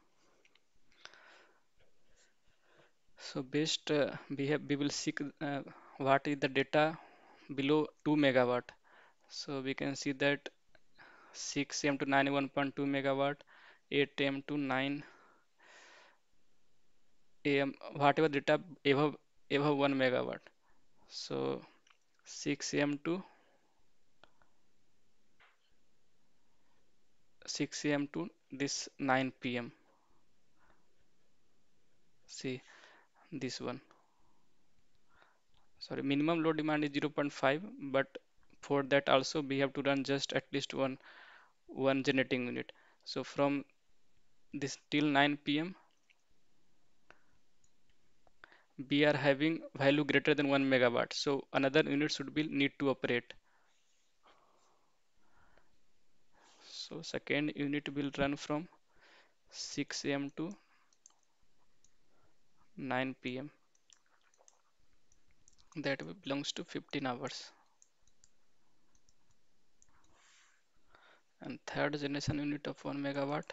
so based uh, we have we will seek uh, what is the data below 2 megawatt. So we can see that 6 m to 91.2 megawatt 8 m to 9 am whatever data above above 1 megawatt. So 6 m to 6 am to this 9 pm see this one. Sorry minimum load demand is 0.5 but for that also we have to run just at least one one generating unit. So from this till 9 pm we are having value greater than 1 megawatt. So another unit should be need to operate. So second unit will run from 6 am to 9 pm that belongs to 15 hours. And third generation unit of 1 megawatt.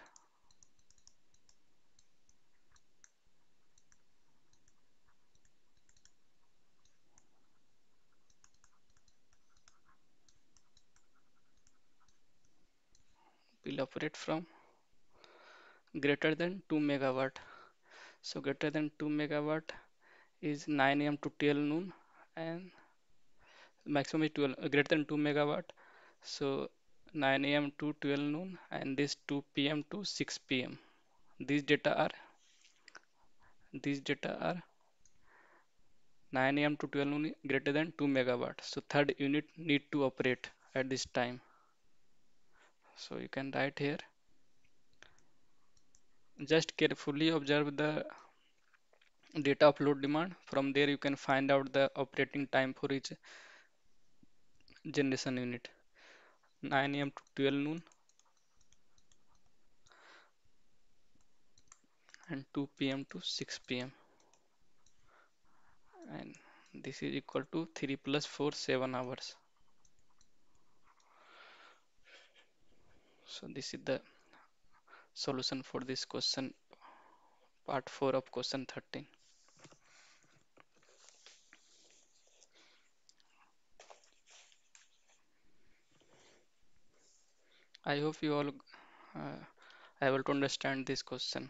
Will operate from greater than 2 megawatt so greater than 2 megawatt is 9 am to 12 noon and maximum is 12 uh, greater than 2 megawatt. So 9 am to 12 noon and this 2 pm to 6 pm these data are these data are 9 am to 12 noon greater than 2 megawatt. So third unit need to operate at this time. So you can write here just carefully observe the data of load demand. From there you can find out the operating time for each generation unit. 9 am to 12 noon. And 2 pm to 6 pm and this is equal to 3 plus 4 7 hours. So this is the solution for this question part 4 of question 13 i hope you all uh, able to understand this question.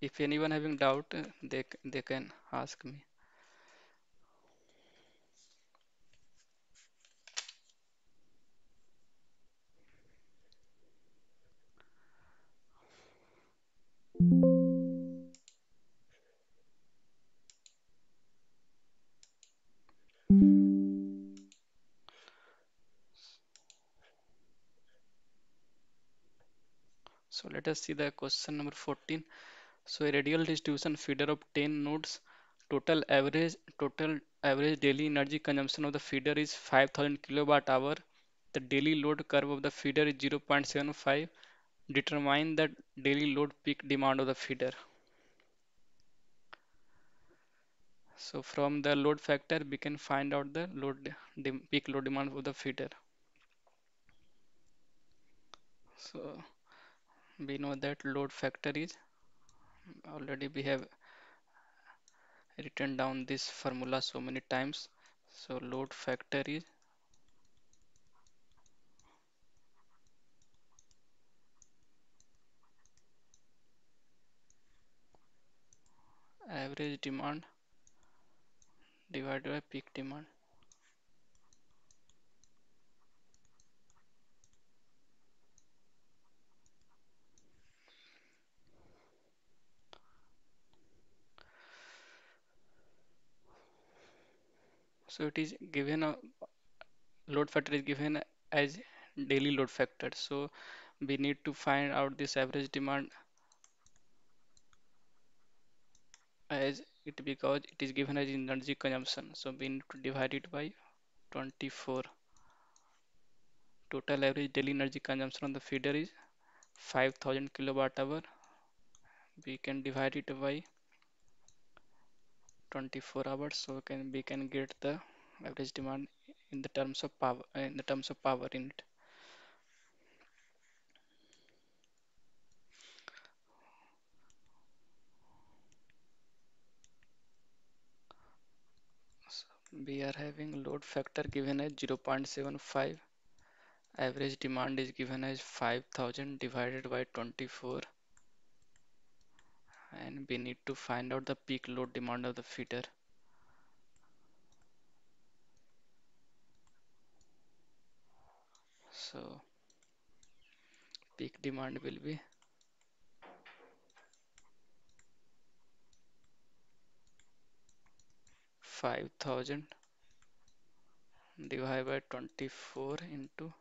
If anyone having doubt uh, they they can ask me let us see the question number 14 so a radial distribution feeder of 10 nodes total average total average daily energy consumption of the feeder is 5000 kilowatt hour. The daily load curve of the feeder is 0.75 determine the daily load peak demand of the feeder. So from the load factor we can find out the load peak load demand of the feeder. So we know that load factor is already we have written down this formula so many times. So load factor is average demand divided by peak demand so it is given a load factor is given as daily load factor. So we need to find out this average demand as it because it is given as energy consumption. So we need to divide it by 24 total average daily energy consumption on the feeder is 5000 kilowatt hour. We can divide it by 24 hours so can we can get the average demand in the terms of power in the terms of power unit so we are having load factor given as 0.75 average demand is given as 5000 divided by 24 and we need to find out the peak load demand of the feeder. So peak demand will be 5000 divided by 24 into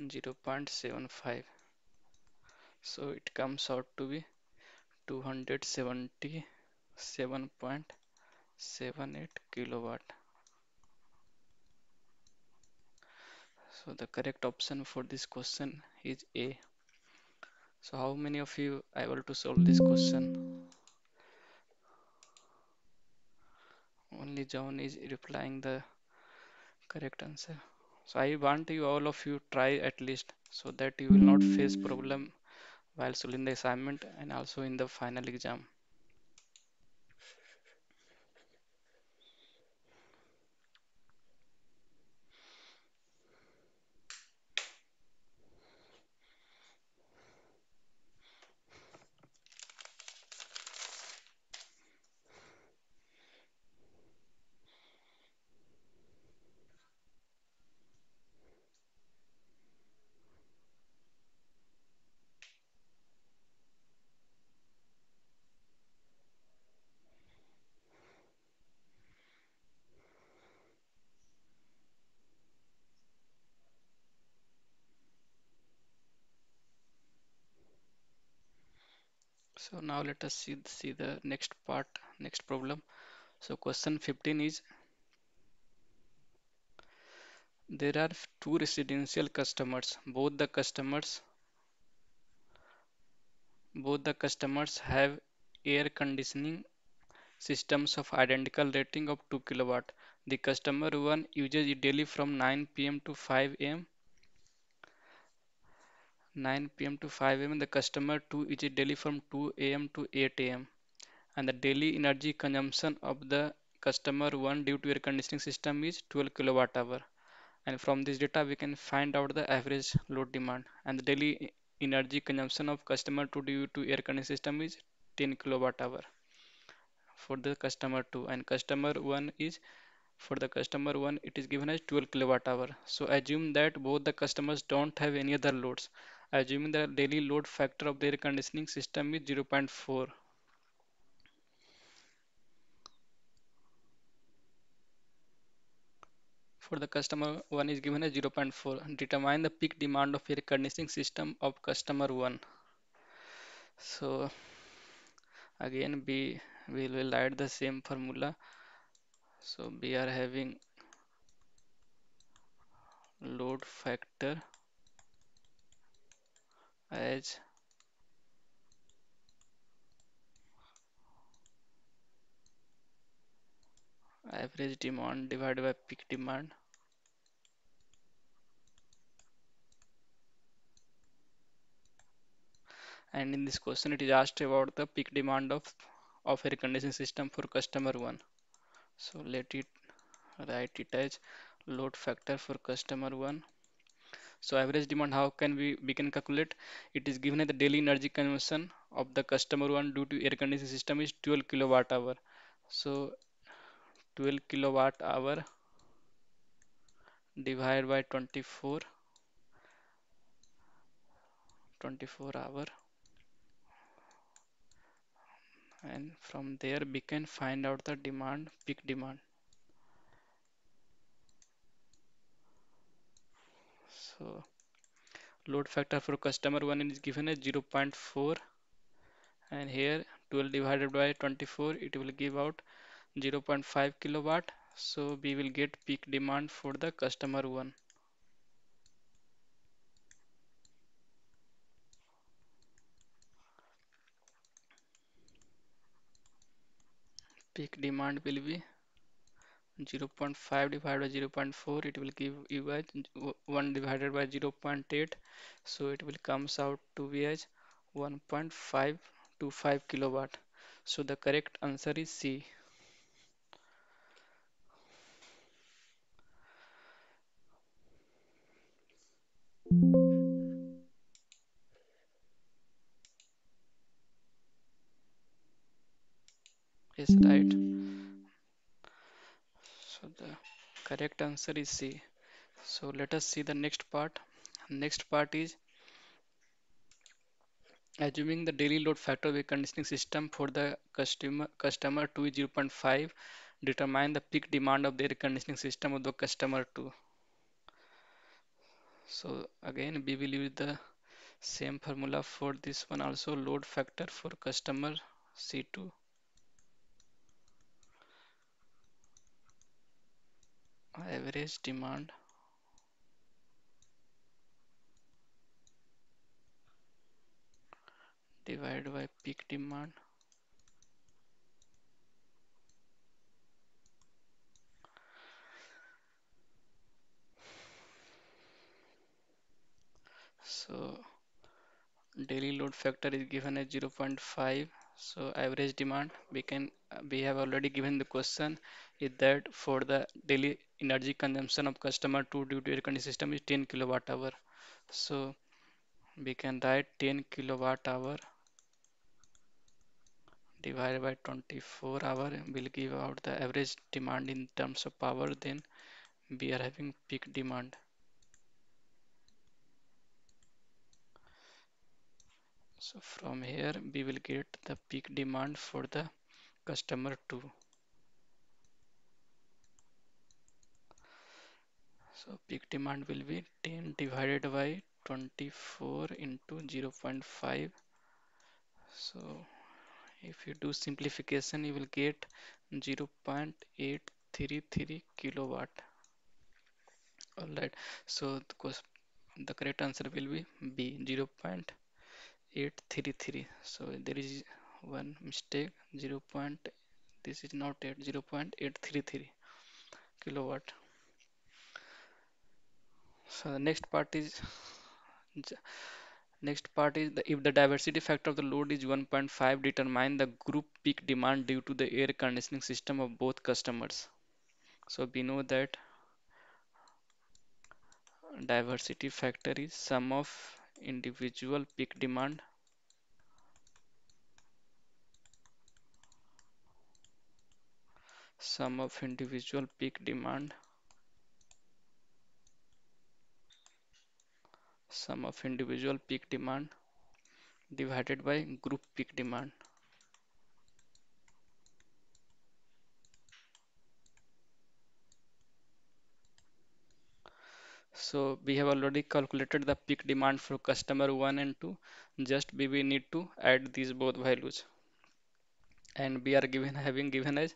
0.75 so it comes out to be 277.78 kilowatt. So the correct option for this question is a. So how many of you able to solve this question? Only john is replying the correct answer. So I want you all of you try at least so that you will not face problem while solving the assignment and also in the final exam. So now let us see, see the next part, next problem. So question 15 is there are two residential customers. Both the customers both the customers have air conditioning systems of identical rating of 2 kilowatt. The customer 1 uses it daily from 9 pm to 5 am. 9 pm to 5 am. The customer 2 is daily from 2 am to 8 am. And the daily energy consumption of the customer 1 due to air conditioning system is 12 kilowatt hour. And from this data we can find out the average load demand. And the daily energy consumption of customer 2 due to air conditioning system is 10 kilowatt hour for the customer 2 and customer 1 is for the customer 1 it is given as 12 kilowatt hour so assume that both the customers don't have any other loads assuming the daily load factor of their conditioning system is 0 0.4 for the customer 1 is given as 0 0.4 determine the peak demand of air conditioning system of customer 1 so again we we will add the same formula. So we are having load factor as average demand divided by peak demand. And in this question it is asked about the peak demand of of air conditioning system for customer 1 so let it write it as load factor for customer 1 so average demand how can we we can calculate? It is given as the daily energy consumption of the customer 1 due to air conditioning system is 12 kilowatt hour. So 12 kilowatt hour divided by 24 24 hour. And from there we can find out the demand peak demand so load factor for customer 1 is given as 0 0.4 and here 12 divided by 24 it will give out 0 0.5 kilowatt. So we will get peak demand for the customer 1 peak demand will be 0.5 divided by 0.4 it will give you as 1 divided by 0.8 so it will comes out to be as 1.525 kilowatt. So the correct answer is C correct answer is C. So let us see the next part. Next part is assuming the daily load factor of a conditioning system for the customer customer 2 is 0.5 determine the peak demand of the air conditioning system of the customer 2 so again we will use the same formula for this one also load factor for customer C2 average demand. Divided by peak demand. So daily load factor is given as 0.5 so average demand we can we have already given the question is that for the daily energy consumption of customer 2 due to air conditioning system is 10 kilowatt hour. So we can write 10 kilowatt hour divided by 24 hour will give out the average demand in terms of power then we are having peak demand. So from here we will get the peak demand for the customer 2 So peak demand will be 10 divided by 24 into 0.5. So if you do simplification, you will get 0.833 kilowatt. Alright, so the, the correct answer will be B 0.833. So there is one mistake 0. Point, this is not 8 0.833 kilowatt. So the next part is Next part is the, if the diversity factor of the load is 1.5, determine the group peak demand due to the air conditioning system of both customers. So we know that diversity factor is sum of individual peak demand sum of individual peak demand sum of individual peak demand divided by group peak demand. So we have already calculated the peak demand for customer 1 and 2. Just we will need to add these both values. and we are given having given as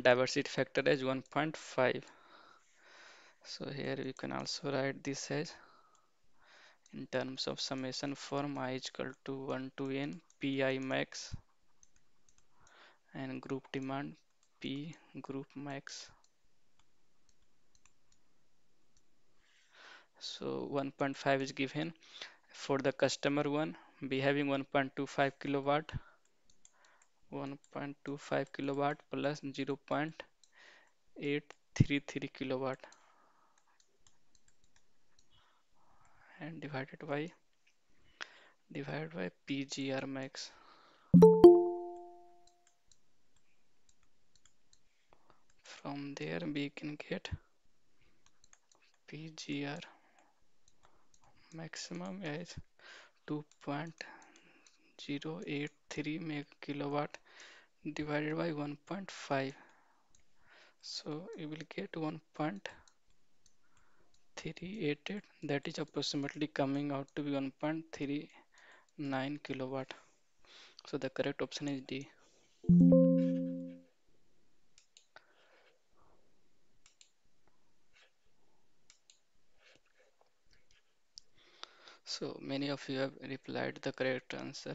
diversity factor as 1.5 so here we can also write this as in terms of summation form i is equal to 1 to n pi max and group demand p group max. So 1.5 is given. For the customer one we having 1.25 kilowatt 1.25 kilowatt plus 0.833 kilowatt and divided by divided by PGR max. From there we can get PGR maximum is 2.083 meg kilowatt divided by 1.5. So you will get 1.388 that is approximately coming out to be 1.39 kilowatt. So the correct option is D. So many of you have replied the correct answer.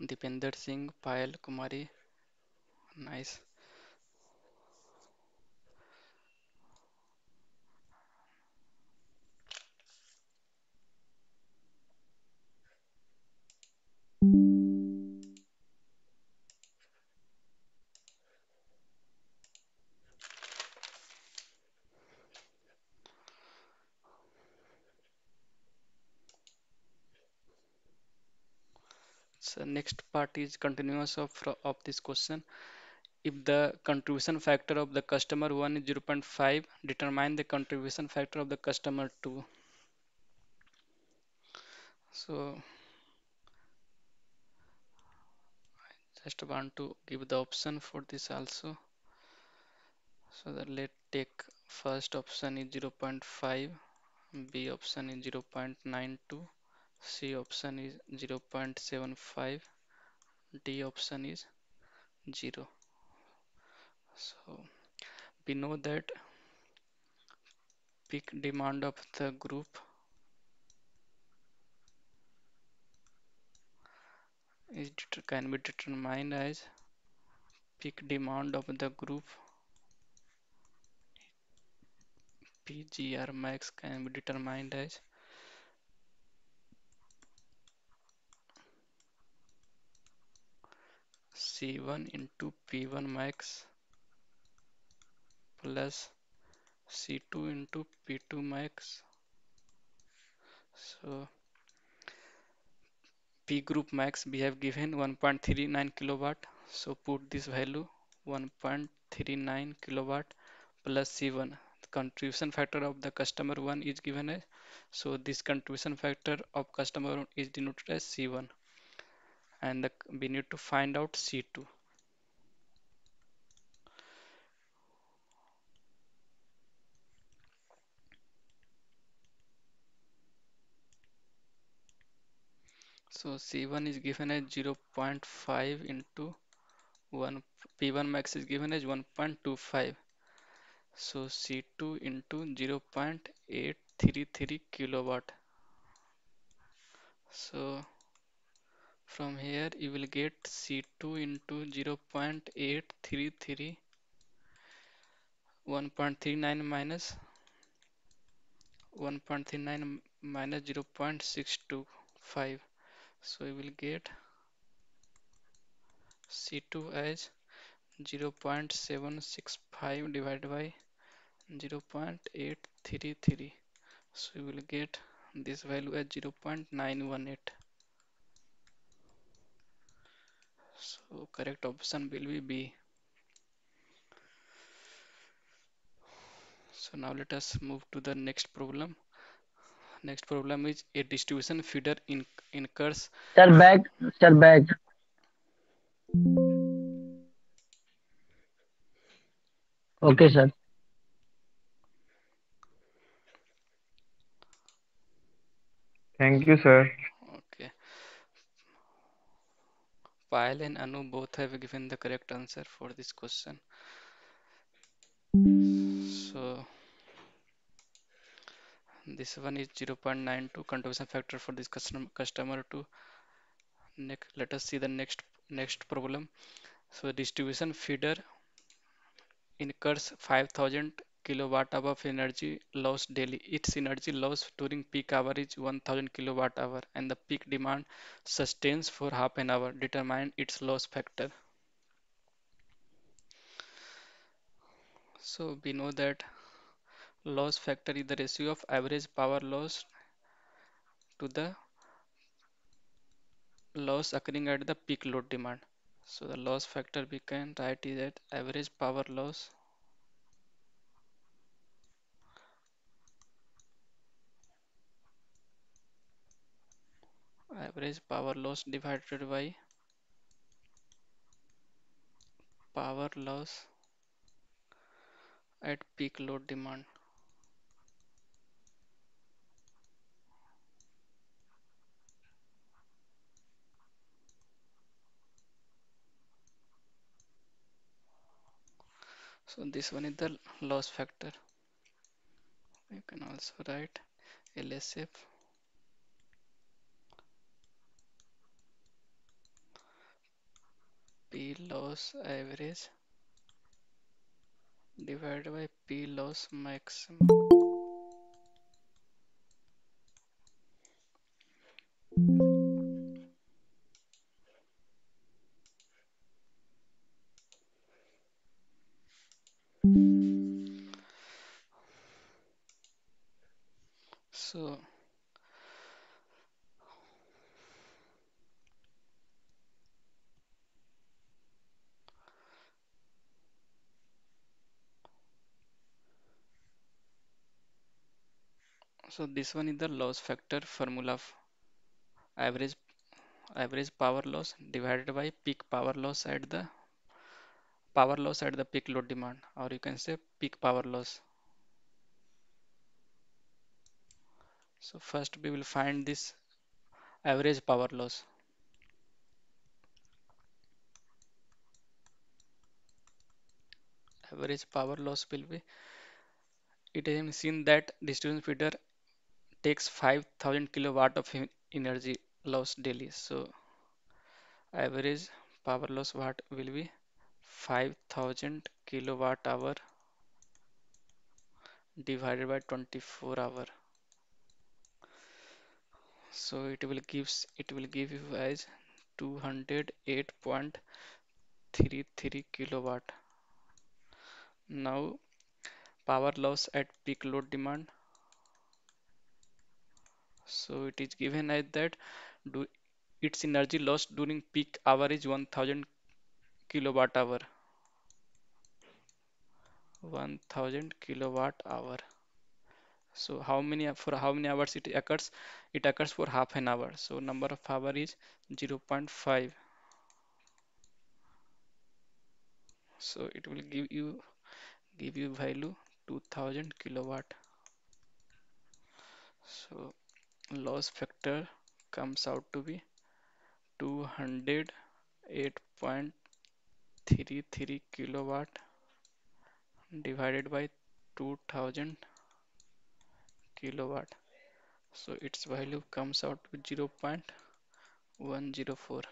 Dipender Singh, Payal Kumari, nice. Next part is continuous of, of this question. If the contribution factor of the customer 1 is 0.5, determine the contribution factor of the customer 2. So I just want to give the option for this also. So that let take first option is 0.5, B option is 0.92, C option is 0.75, D option is 0. So we know that peak demand of the group is can be determined as peak demand of the group PGR max can be determined as C1 into P1 max plus C2 into P2 max. So P group max we have given 1.39 kilowatt. So put this value 1.39 kilowatt plus C1. The contribution factor of the customer one is given as so this contribution factor of customer one is denoted as C1 and the, we need to find out C2. So C1 is given as 0.5 into 1 P1 max is given as 1.25 so C2 into 0.833 kilowatt so from here you will get C2 into 0.833 1.39 minus 1.39 minus 0.625 so you will get C2 as 0.765 divided by 0.833 so you will get this value as 0.918 so correct option will be B so now let us move to the next problem next problem is a distribution feeder in, incurs Sir, back. Sir, back. Okay, sir. Thank you, sir. okay Payal and Anu. Both have given the correct answer for this question. So this one is 0.92 contribution factor for this customer customer to next let us see the next next problem. So distribution feeder incurs 5000 kilowatt hour of energy loss daily. Its energy loss during peak hour is 1000 kilowatt hour and the peak demand sustains for half an hour. Determine its loss factor. So we know that loss factor is the ratio of average power loss to the loss occurring at the peak load demand. So the loss factor we can write is at average power loss average power loss divided by power loss at peak load demand. So this one is the loss factor. You can also write LSF P loss average divided by P loss maximum. So this one is the loss factor formula of average average power loss divided by peak power loss at the power loss at the peak load demand or you can say peak power loss. So first we will find this average power loss. Average power loss will be it is seen that distribution feeder takes 5000 kilowatt of energy loss daily. So average power loss watt will be 5000 kilowatt hour divided by 24 hour. So it will gives it will give you as 208.33 kilowatt. Now power loss at peak load demand. So it is given as that do its energy loss during peak hour is 1000 kilowatt hour. 1000 kilowatt hour. So how many for how many hours it occurs? It occurs for half an hour. So number of hour is 0 0.5. So it will give you give you value 2000 kilowatt. So loss factor comes out to be 208.33 kilowatt divided by 2000 kilowatt. So its value comes out to 0.104.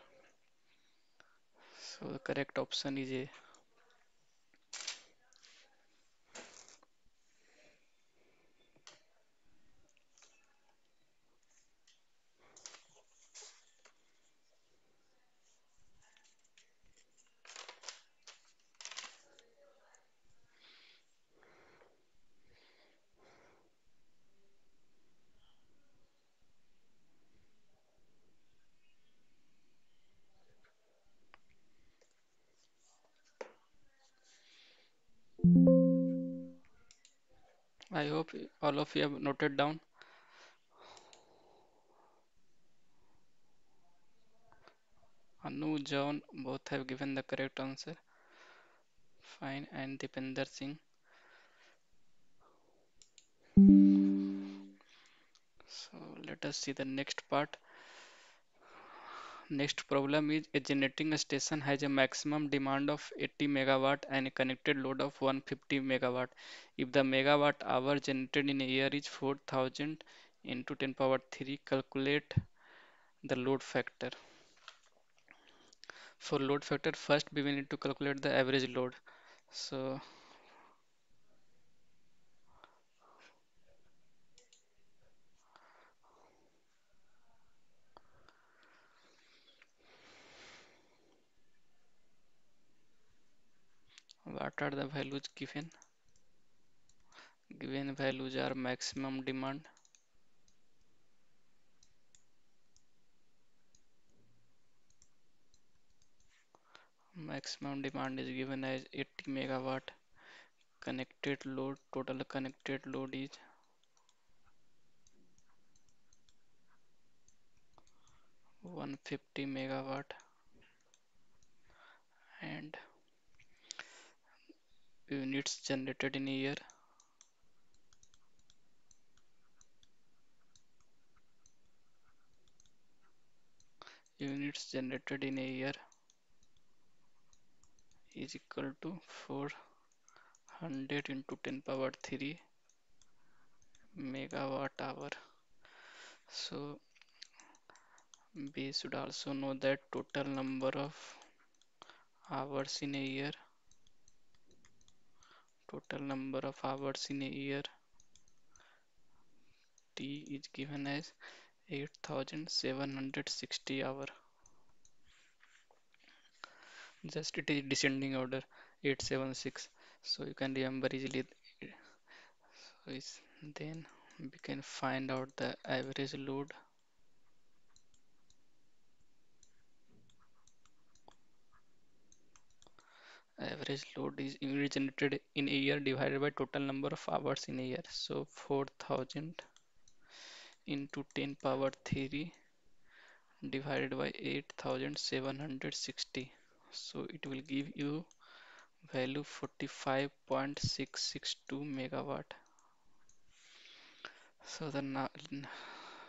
So the correct option is A. I hope all of you have noted down. Anu, John both have given the correct answer. Fine, and Dipender Singh. So let us see the next part. Next problem is a generating station has a maximum demand of 80 megawatt and a connected load of 150 megawatt. If the megawatt hour generated in a year is 4000 into 10 power 3, calculate the load factor. For load factor, first we will need to calculate the average load. So what are the values given? Given values are maximum demand, maximum demand is given as 80 megawatt connected load total connected load is 150 megawatt and units generated in a year. Units generated in a year is equal to 400 into 10 power 3 megawatt hour. So we should also know that total number of hours in a year total number of hours in a year. T is given as 8760 hour. Just it is descending order 876 so you can remember easily. So then we can find out the average load average load is generated in a year divided by total number of hours in a year. So 4000 into 10 power 3 divided by 8760 so it will give you value 45.662 megawatt. So the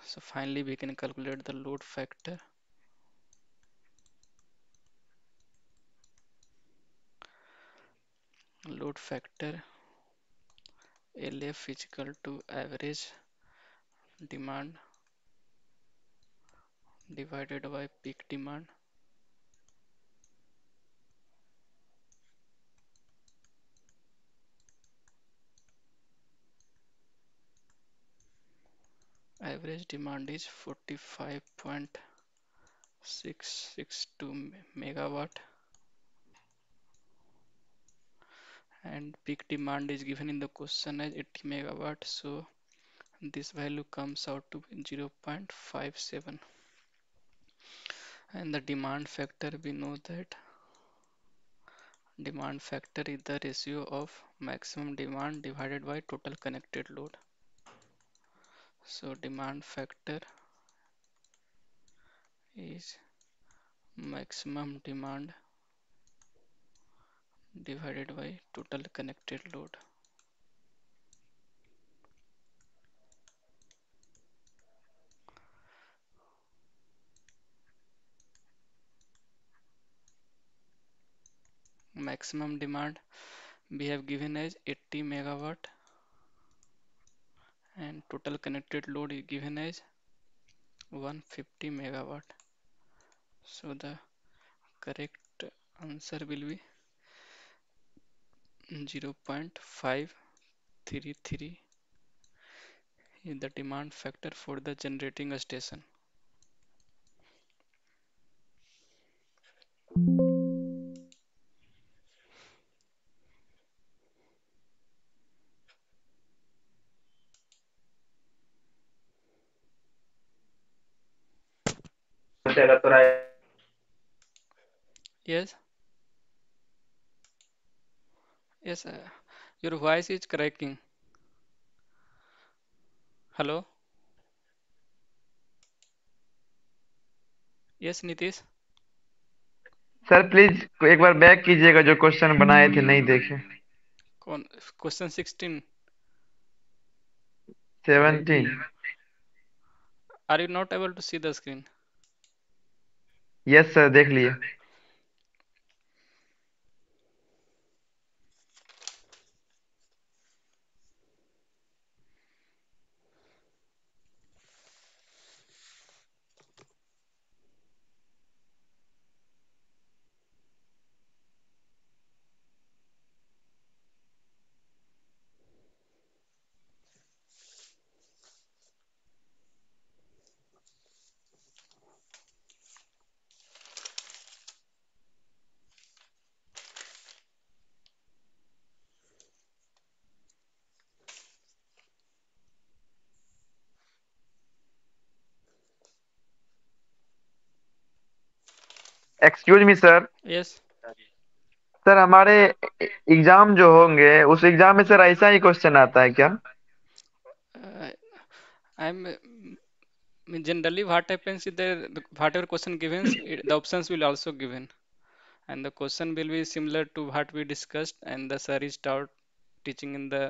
so finally we can calculate the load factor load factor LF is equal to average demand divided by peak demand. Average demand is 45.662 megawatt and peak demand is given in the question as 80 megawatt so this value comes out to be 0.57 and the demand factor we know that demand factor is the ratio of maximum demand divided by total connected load. So demand factor is maximum demand divided by total connected load. Maximum demand we have given as 80 megawatt and total connected load is given as 150 megawatt. So the correct answer will be 0.533 is the demand factor for the generating station. Yes yes uh, your voice is cracking hello yes nitish sir please एक बार back कीजिएगा जो question बनाए थे नहीं देखे Con- question 16 seventeen are you not able to see the screen yes sir देख लिए excuse me sir yes sir हमारे एग्ज़ाम जो होंगे उस एग्ज़ाम में सर ऐसा ही क्वेश्चन आता है क्या uh, uh, that the- whatever question given it, the options will also given and the question will be similar to what we discussed and the sir is taught teaching in the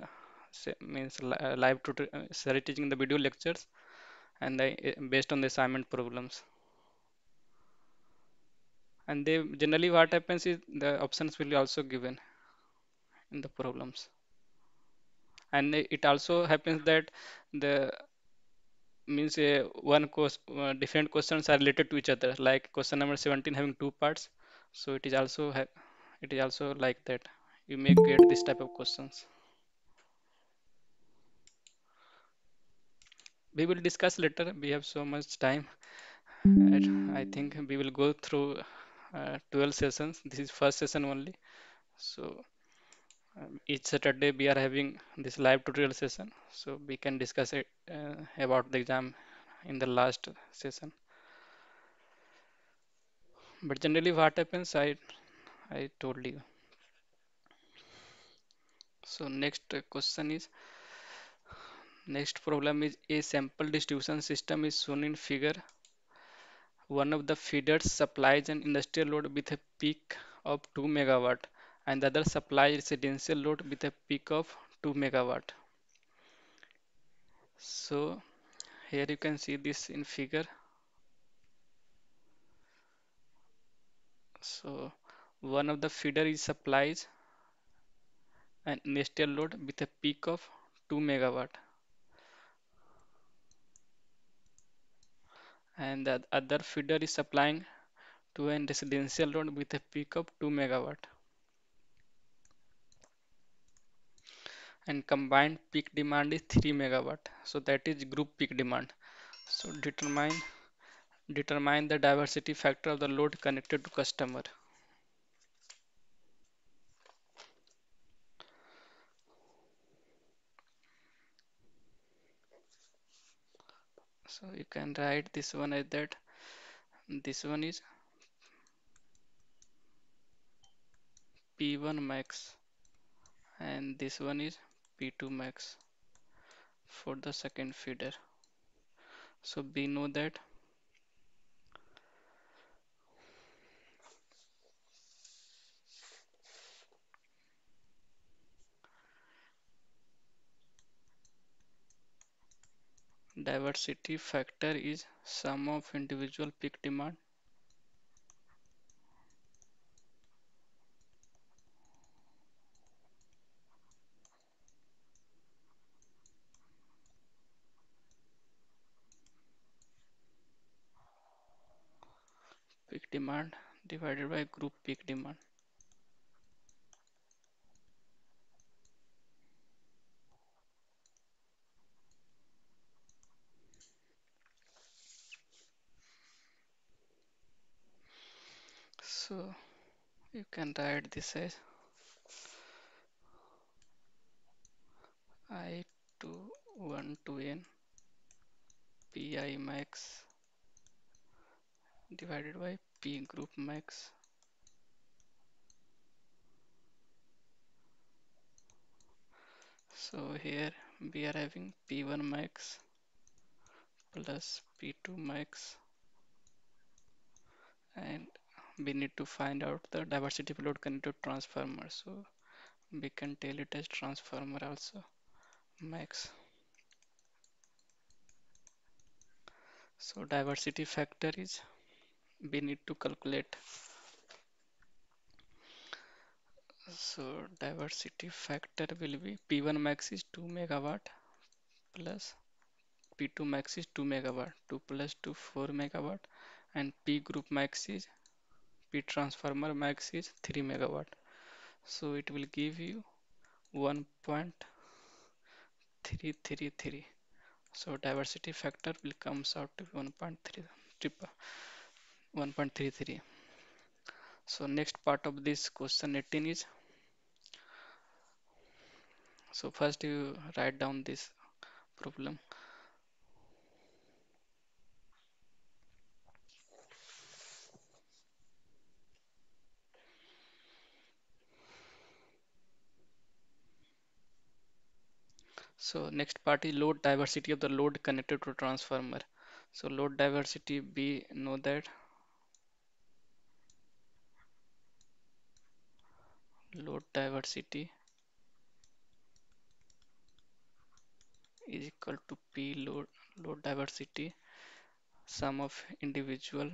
se- means li- uh, live tutor uh, sir is teaching the video lectures and the, uh, based on the assignment problems and they generally what happens is the options will be also given in the problems. And it also happens that the means uh, one course uh, different questions are related to each other. Like question number 17 having two parts. So it is also it is also like that. You may get this type of questions. We will discuss later. We have so much time. I think we will go through 12 sessions. This is first session only. So um, each saturday we are having this live tutorial session. So we can discuss it uh, about the exam in the last session. But generally what happens i i told you. So next uh, question is next problem is a sample distribution system is shown in figure one of the feeders supplies an industrial load with a peak of 2 megawatt and the other supplies residential load with a peak of 2 megawatt. So here you can see this in figure. So one of the feeder is supplies an industrial load with a peak of 2 megawatt and the other feeder is supplying to an residential load with a peak of 2 megawatt. And combined peak demand is 3 megawatt. So that is group peak demand. So determine determine the diversity factor of the load connected to customer so you can write this one as that. This one is p1 max and this one is p2 max for the second feeder. So we know that diversity factor is sum of individual peak demand. Peak demand divided by group peak demand so you can write this as i to 1 to n pi max divided by p group max. So here we are having p1 max plus p2 max and we need to find out the diversity load connected transformer so we can tell it as transformer also max. So diversity factor is we need to calculate. So diversity factor will be p1 max is 2 megawatt plus p2 max is 2 megawatt 2 plus 2 4 megawatt and p group max is p transformer max is 3 megawatt. So it will give you 1.333 so diversity factor will comes out to 1.3 1.33 so next part of this question 18 is so first you write down this problem so next part is load diversity of the load connected to transformer. So load diversity we know that. Load diversity is equal to P load load diversity sum of individual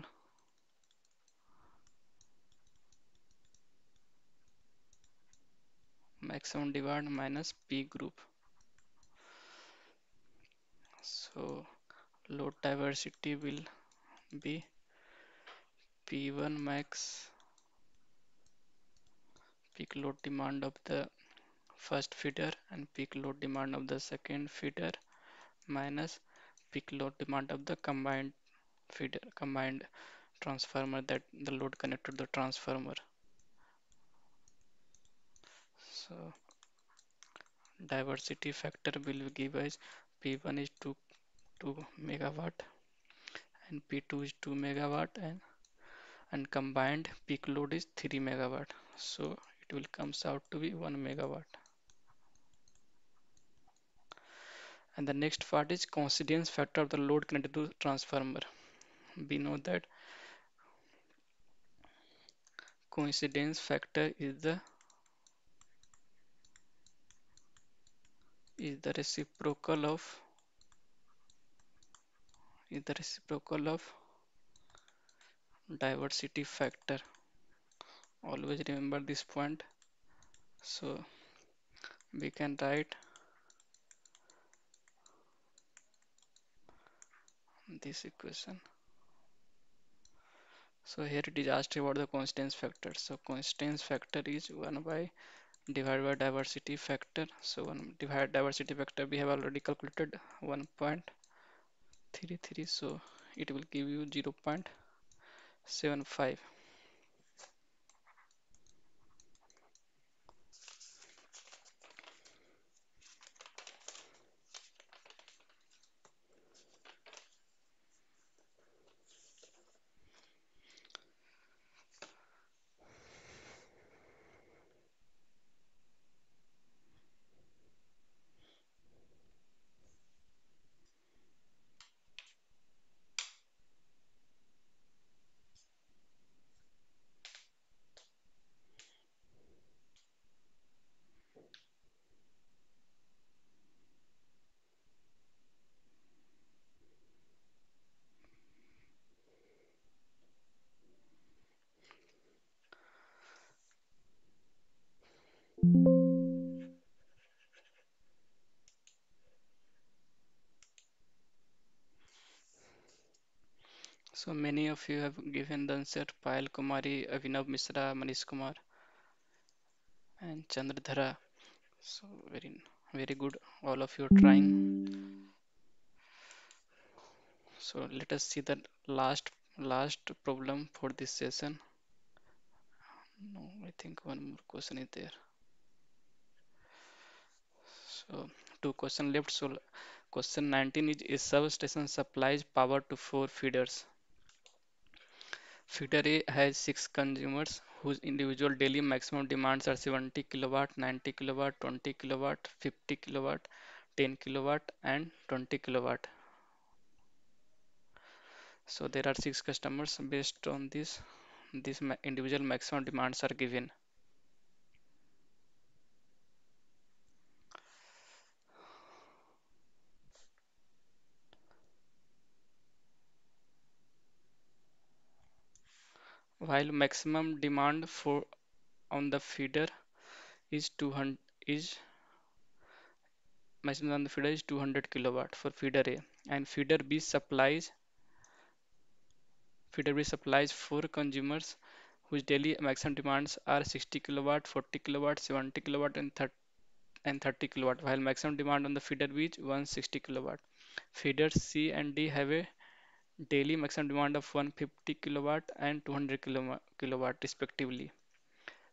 maximum demand minus P group so load diversity will be P1 max. Peak load demand of the first feeder and peak load demand of the second feeder minus peak load demand of the combined feeder combined transformer that the load connected to the transformer. So diversity factor will give us p1 is 2 2 megawatt and p2 is 2 megawatt and and combined peak load is 3 megawatt. So it will comes out to be 1 megawatt. And the next part is coincidence factor of the load connected to transformer. We know that coincidence factor is the is the reciprocal of is the reciprocal of diversity factor. Always remember this point. So we can write this equation. So here it is asked about the coincidence factor. So coincidence factor is 1 by divided by diversity factor. So 1 divided by diversity factor we have already calculated 1.33 so it will give you 0.75 So many of you have given the answer. Payal Kumari, Avinav Misra, Manish Kumar, and Chandradhara. So very, very good. All of you are trying. So let us see the last last problem for this session. No, I think one more question is there. So two question left. So question 19 is a substation supplies power to four feeders. A has six consumers whose individual daily maximum demands are 70 kilowatt, 90 kilowatt, 20 kilowatt, 50 kilowatt, 10 kilowatt, and 20 kilowatt. So there are six customers based on this. These individual maximum demands are given. While maximum demand for on the feeder is 200 is maximum on the feeder is 200 kilowatt for feeder A and feeder B supplies feeder B supplies four consumers whose daily maximum demands are 60 kilowatt, 40 kilowatt, 70 kilowatt and 30 and 30 kilowatt while maximum demand on the feeder B is 160 kilowatt. Feeders C and D have a daily maximum demand of 150 kilowatt and 200 kilo- kilowatt respectively.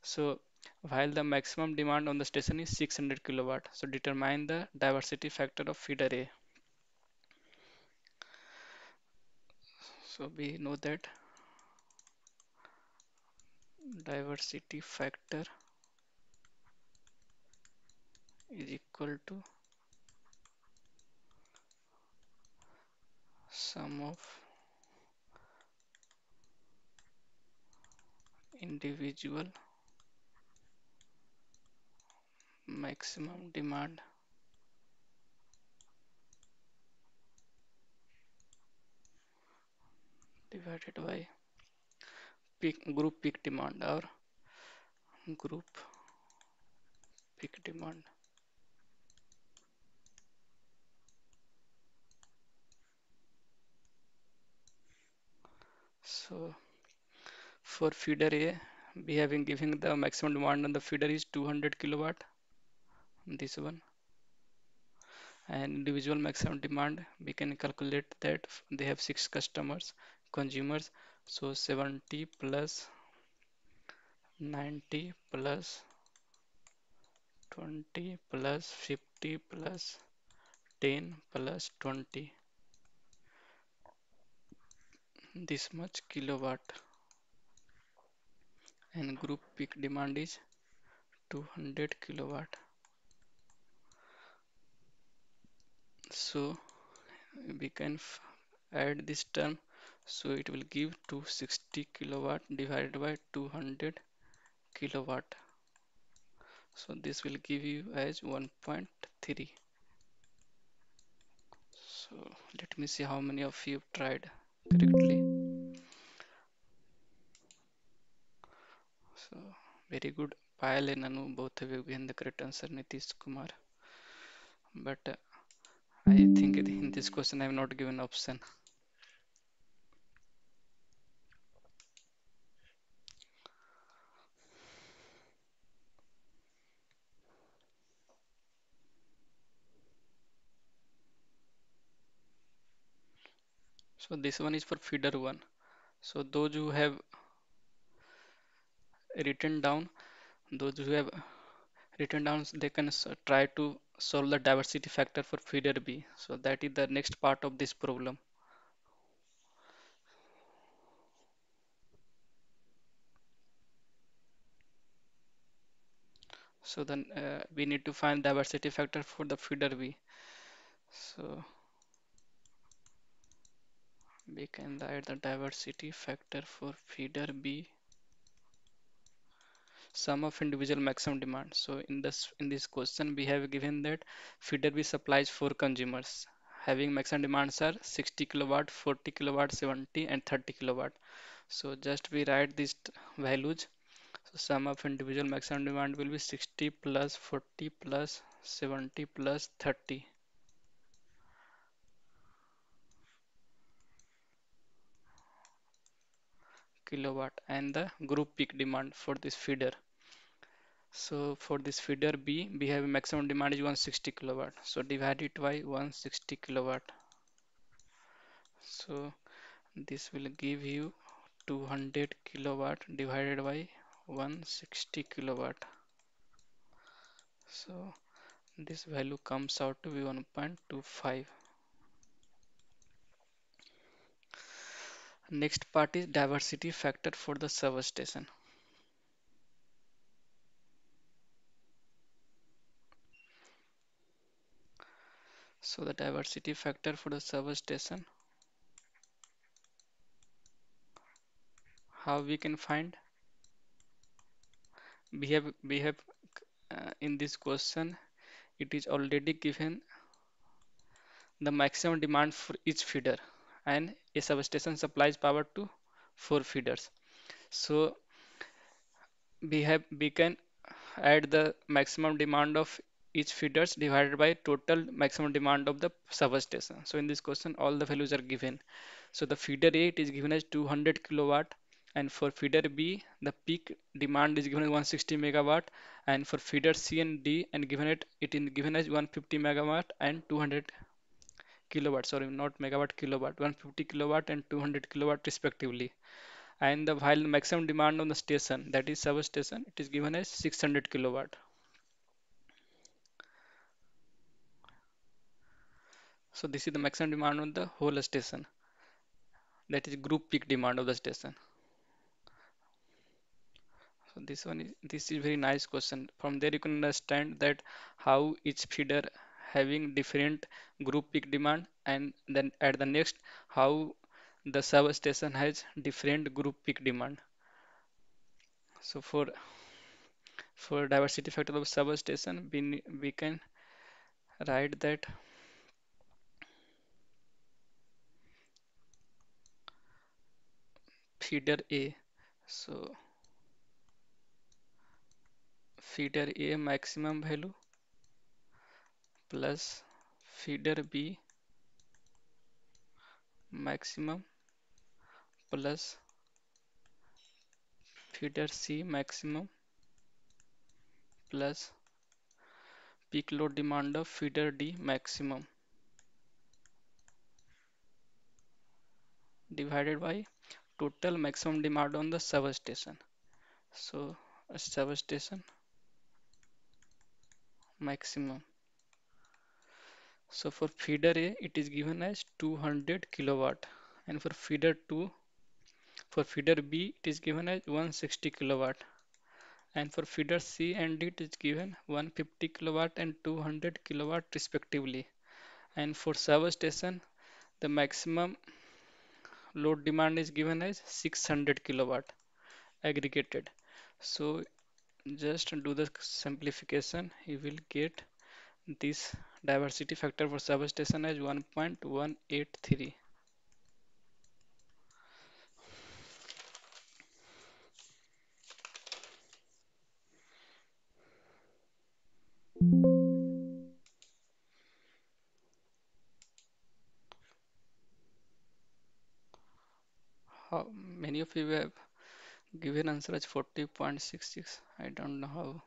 So while the maximum demand on the station is 600 kilowatt, so determine the diversity factor of feeder A. So we know that diversity factor is equal to sum of individual maximum demand divided by peak group peak demand or group peak demand. So for feeder A, we have been giving the maximum demand on the feeder is 200 kilowatt, this one, and individual maximum demand we can calculate that they have six customers, consumers, so 70 plus 90 plus 20 plus 50 plus 10 plus 20 this much kilowatt. And group peak demand is 200 kilowatt. So we can add this term. So it will give 260 kilowatt divided by 200 kilowatt. So this will give you as 1.3 so let me see how many of you tried correctly so very good. Payal and Anu both of you given the correct answer Nitish Kumar. But uh, I think in this question I have not given option so this one is for feeder one. So those who have written down those who have written down they can try to solve the diversity factor for feeder B. So that is the next part of this problem. So then uh, we need to find diversity factor for the feeder B. So we can write the diversity factor for feeder B. Sum of individual maximum demand. So in this in this question we have given that feeder B supplies four consumers. Having maximum demands are 60 kilowatt 40 kilowatt 70 and 30 kilowatt. So just we write these values. So sum of individual maximum demand will be 60 plus 40 plus 70 plus 30 kilowatt and the group peak demand for this feeder. So for this feeder B, we have maximum demand is 160 kilowatt. So divide it by 160 kilowatt. So this will give you 200 kilowatt divided by 160 kilowatt. So this value comes out to be 1.25. Next part is diversity factor for the substation. So the diversity factor for the substation. how we can find? We have we have uh, in this question, it is already given the maximum demand for each feeder, and a substation supplies power to four feeders. So we have we can add the maximum demand of each feeders divided by total maximum demand of the substation. So in this question, all the values are given. So the feeder A is given as 200 kilowatt, and for feeder B the peak demand is given as 160 megawatt, and for feeder C and D and given it it is given as 150 megawatt and 200 kilowatt. Sorry, not megawatt kilowatt, 150 kilowatt and 200 kilowatt respectively. And the while maximum demand on the station that is substation it is given as 600 kilowatt. So this is the maximum demand on the whole station. That is group peak demand of the station. So this one is this is very nice question. From there you can understand that how each feeder having different group peak demand and then at the next how the substation has different group peak demand. So for for diversity factor of substation we, we can write that feeder A. So feeder A maximum value plus feeder B maximum plus feeder C maximum plus peak load demand of feeder D maximum divided by total maximum demand on the substation. So a substation maximum. So for feeder A it is given as 200 kilowatt. And for feeder 2 for feeder B it is given as 160 kilowatt. And for feeder C and D it is given 150 kilowatt and 200 kilowatt respectively. And for substation the maximum load demand is given as 600 kilowatt aggregated. So just do the simplification. You will get this diversity factor for substation is 1.183 how many of you have given answer as 40.66 i don't know how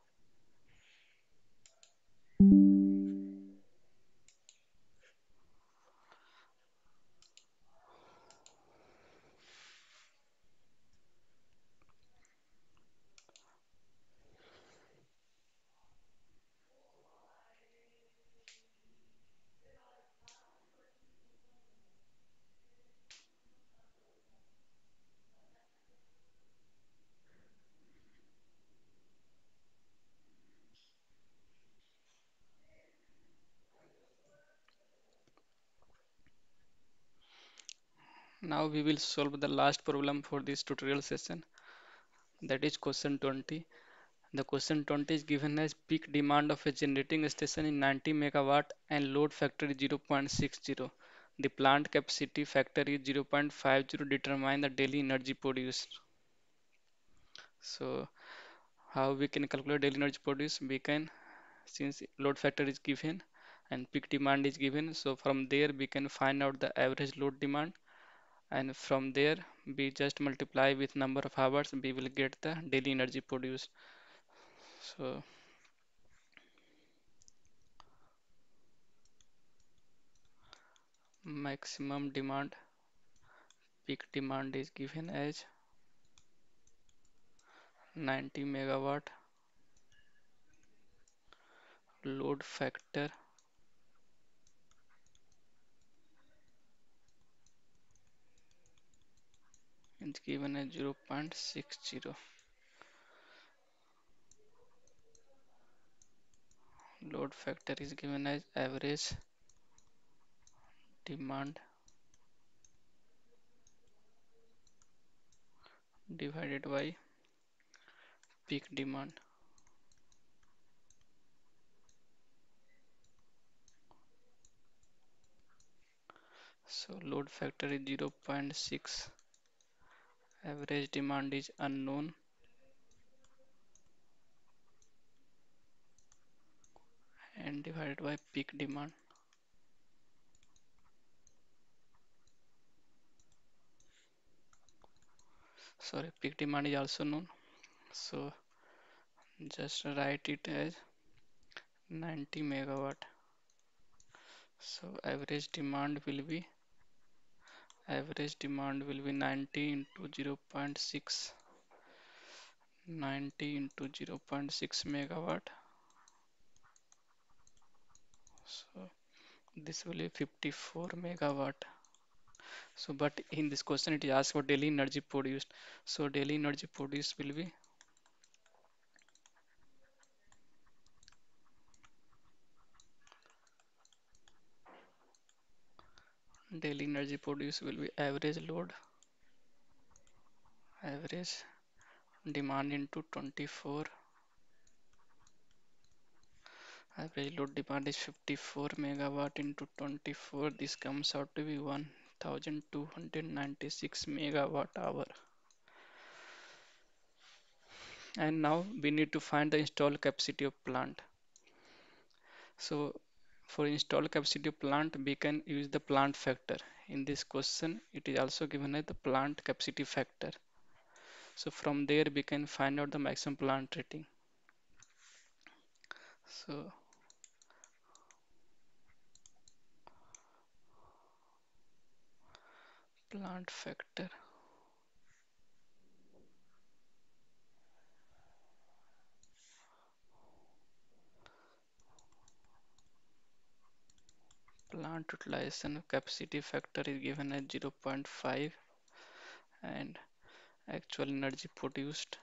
now we will solve the last problem for this tutorial session. That is question 20 the question 20 is given as peak demand of a generating station in 90 megawatt and load factor is 0.60 the plant capacity factor is 0.50 determine the daily energy produced. So how we can calculate daily energy produced? We can since load factor is given and peak demand is given so from there we can find out the average load demand and from there we just multiply with number of hours we will get the daily energy produced. So maximum demand peak demand is given as 90 megawatt. Load factor given as 0.60 load factor is given as average demand divided by peak demand. So load factor is 0.6 average demand is unknown. And divided by peak demand. Sorry peak demand is also known. So just write it as 90 megawatt. So average demand will be average demand will be 90 into 0.6 90 into 0.6 megawatt. So this will be 54 megawatt. So but in this question it is asked for daily energy produced. So daily energy produced will be daily energy produced will be average load. Average demand into 24 average load demand is 54 megawatt into 24 this comes out to be 1296 megawatt hour. And now we need to find the installed capacity of plant. So for installed capacity of plant we can use the plant factor. In this question it is also given as the plant capacity factor. So from there we can find out the maximum plant rating. So plant factor plant utilization capacity factor is given as 0.5 and actual energy produced.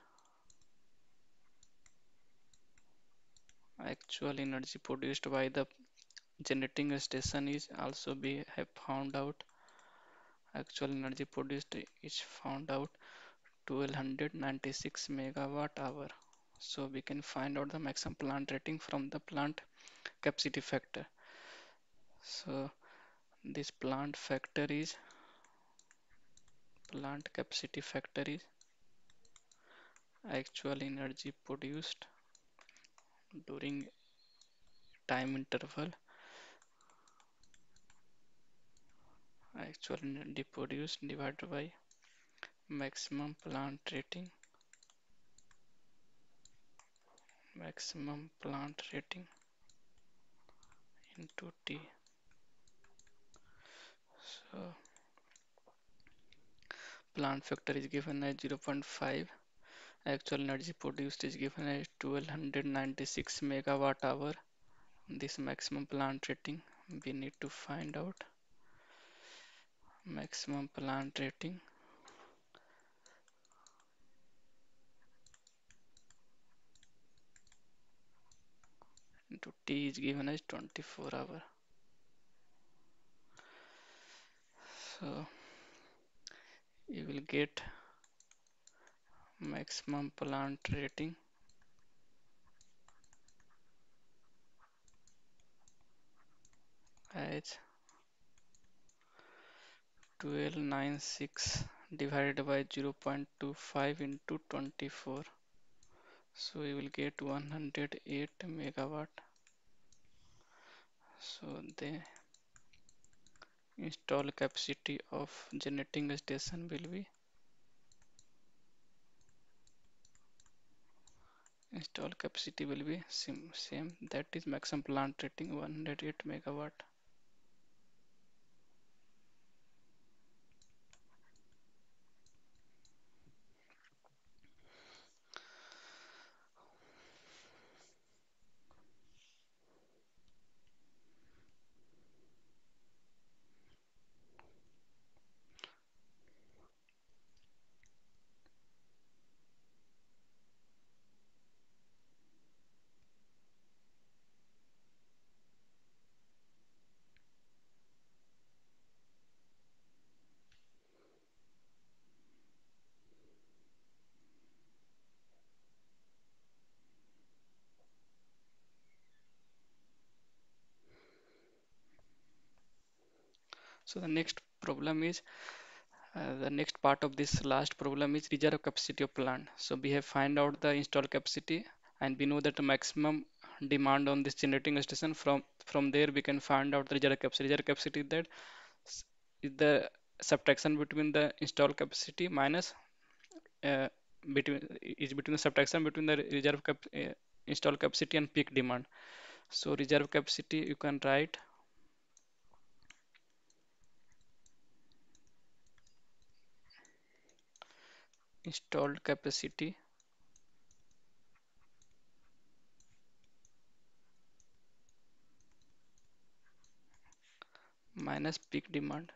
Actual energy produced by the generating station is also be have found out. Actual energy produced is found out 1296 megawatt hour. So we can find out the maximum plant rating from the plant capacity factor so this plant factor is plant capacity factor is actual energy produced during time interval actual energy produced divided by maximum plant rating maximum plant rating into T so plant factor is given as 0.5 actual energy produced is given as 1296 megawatt hour. This maximum plant rating we need to find out. Maximum plant rating. Into T is given as 24 hour so you will get maximum plant rating. As 1296 divided by 0.25 into 24 so you will get 108 megawatt. So the install capacity of generating station will be install capacity will be same, same. That is maximum plant rating 108 megawatt so the next problem is uh, the next part of this last problem is reserve capacity of plant. So we have find out the installed capacity and we know that the maximum demand on this generating station from from there we can find out the reserve capacity. Reserve capacity that s- the subtraction between the installed capacity minus uh, between is between the subtraction between the reserve cap uh, installed capacity and peak demand. So reserve capacity you can write installed capacity. Minus peak demand.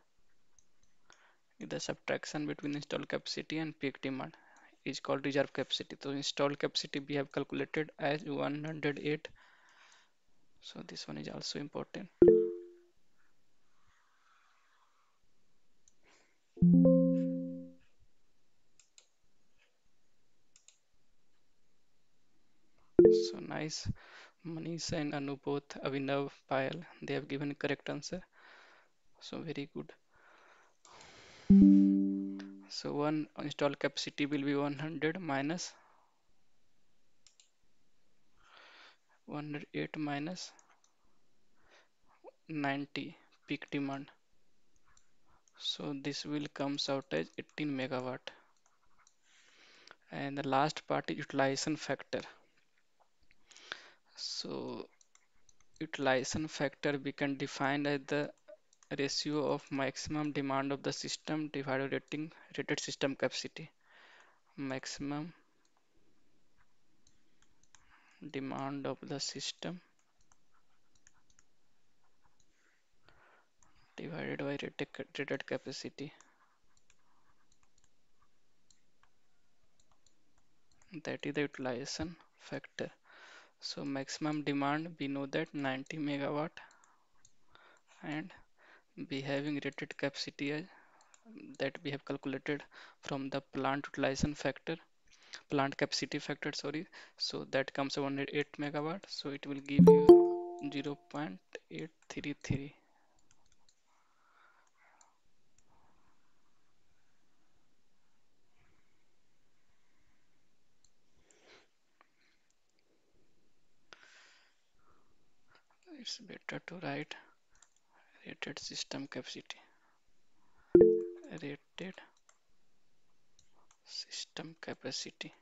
The subtraction between installed capacity and peak demand. Is called reserve capacity. So installed capacity we have calculated as 108 so this one is also important so nice. Manish and Anu both Avinav Payal they have given correct answer. So very good. So one install capacity will be 100 minus 108 minus 90 peak demand. So this will comes out as 18 megawatt. And the last part is utilization factor so utilization factor. We can define as the ratio of maximum demand of the system divided rating rated system capacity. Maximum demand of the system divided by rated, rated capacity. That is the utilization factor so maximum demand we know that 90 megawatt. And we having rated capacity uh, that we have calculated from the plant utilization factor plant capacity factor sorry. So that comes to 108 megawatt. So it will give you 0.833 it's better to write rated system capacity. Rated system capacity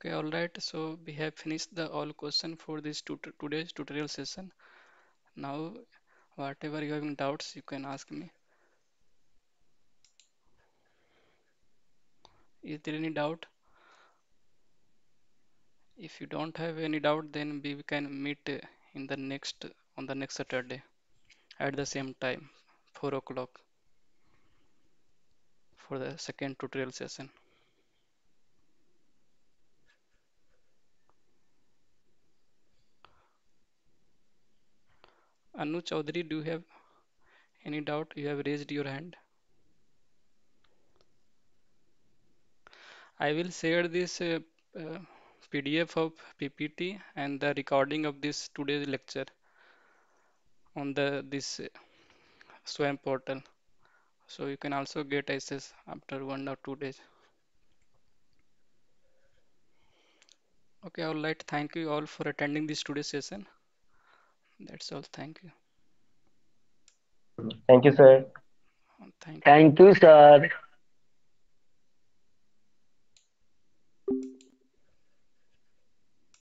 okay all right. So we have finished the all question for this tut today's tutorial session. Now whatever you have in doubts you can ask me. Is there any doubt? If you don't have any doubt then we can meet in the next on the next Saturday at the same time, 4 o'clock for the second tutorial session. Anu Chaudhary, do you have any doubt? You have raised your hand. I will share this uh, uh, PDF of PPT and the recording of this today's lecture on the this uh, SWAYAM portal. So you can also get access after one or two days. Okay, all right. Thank you all for attending this today's session. That's all. Thank you. Thank you, sir. Thank you. Thank you, sir.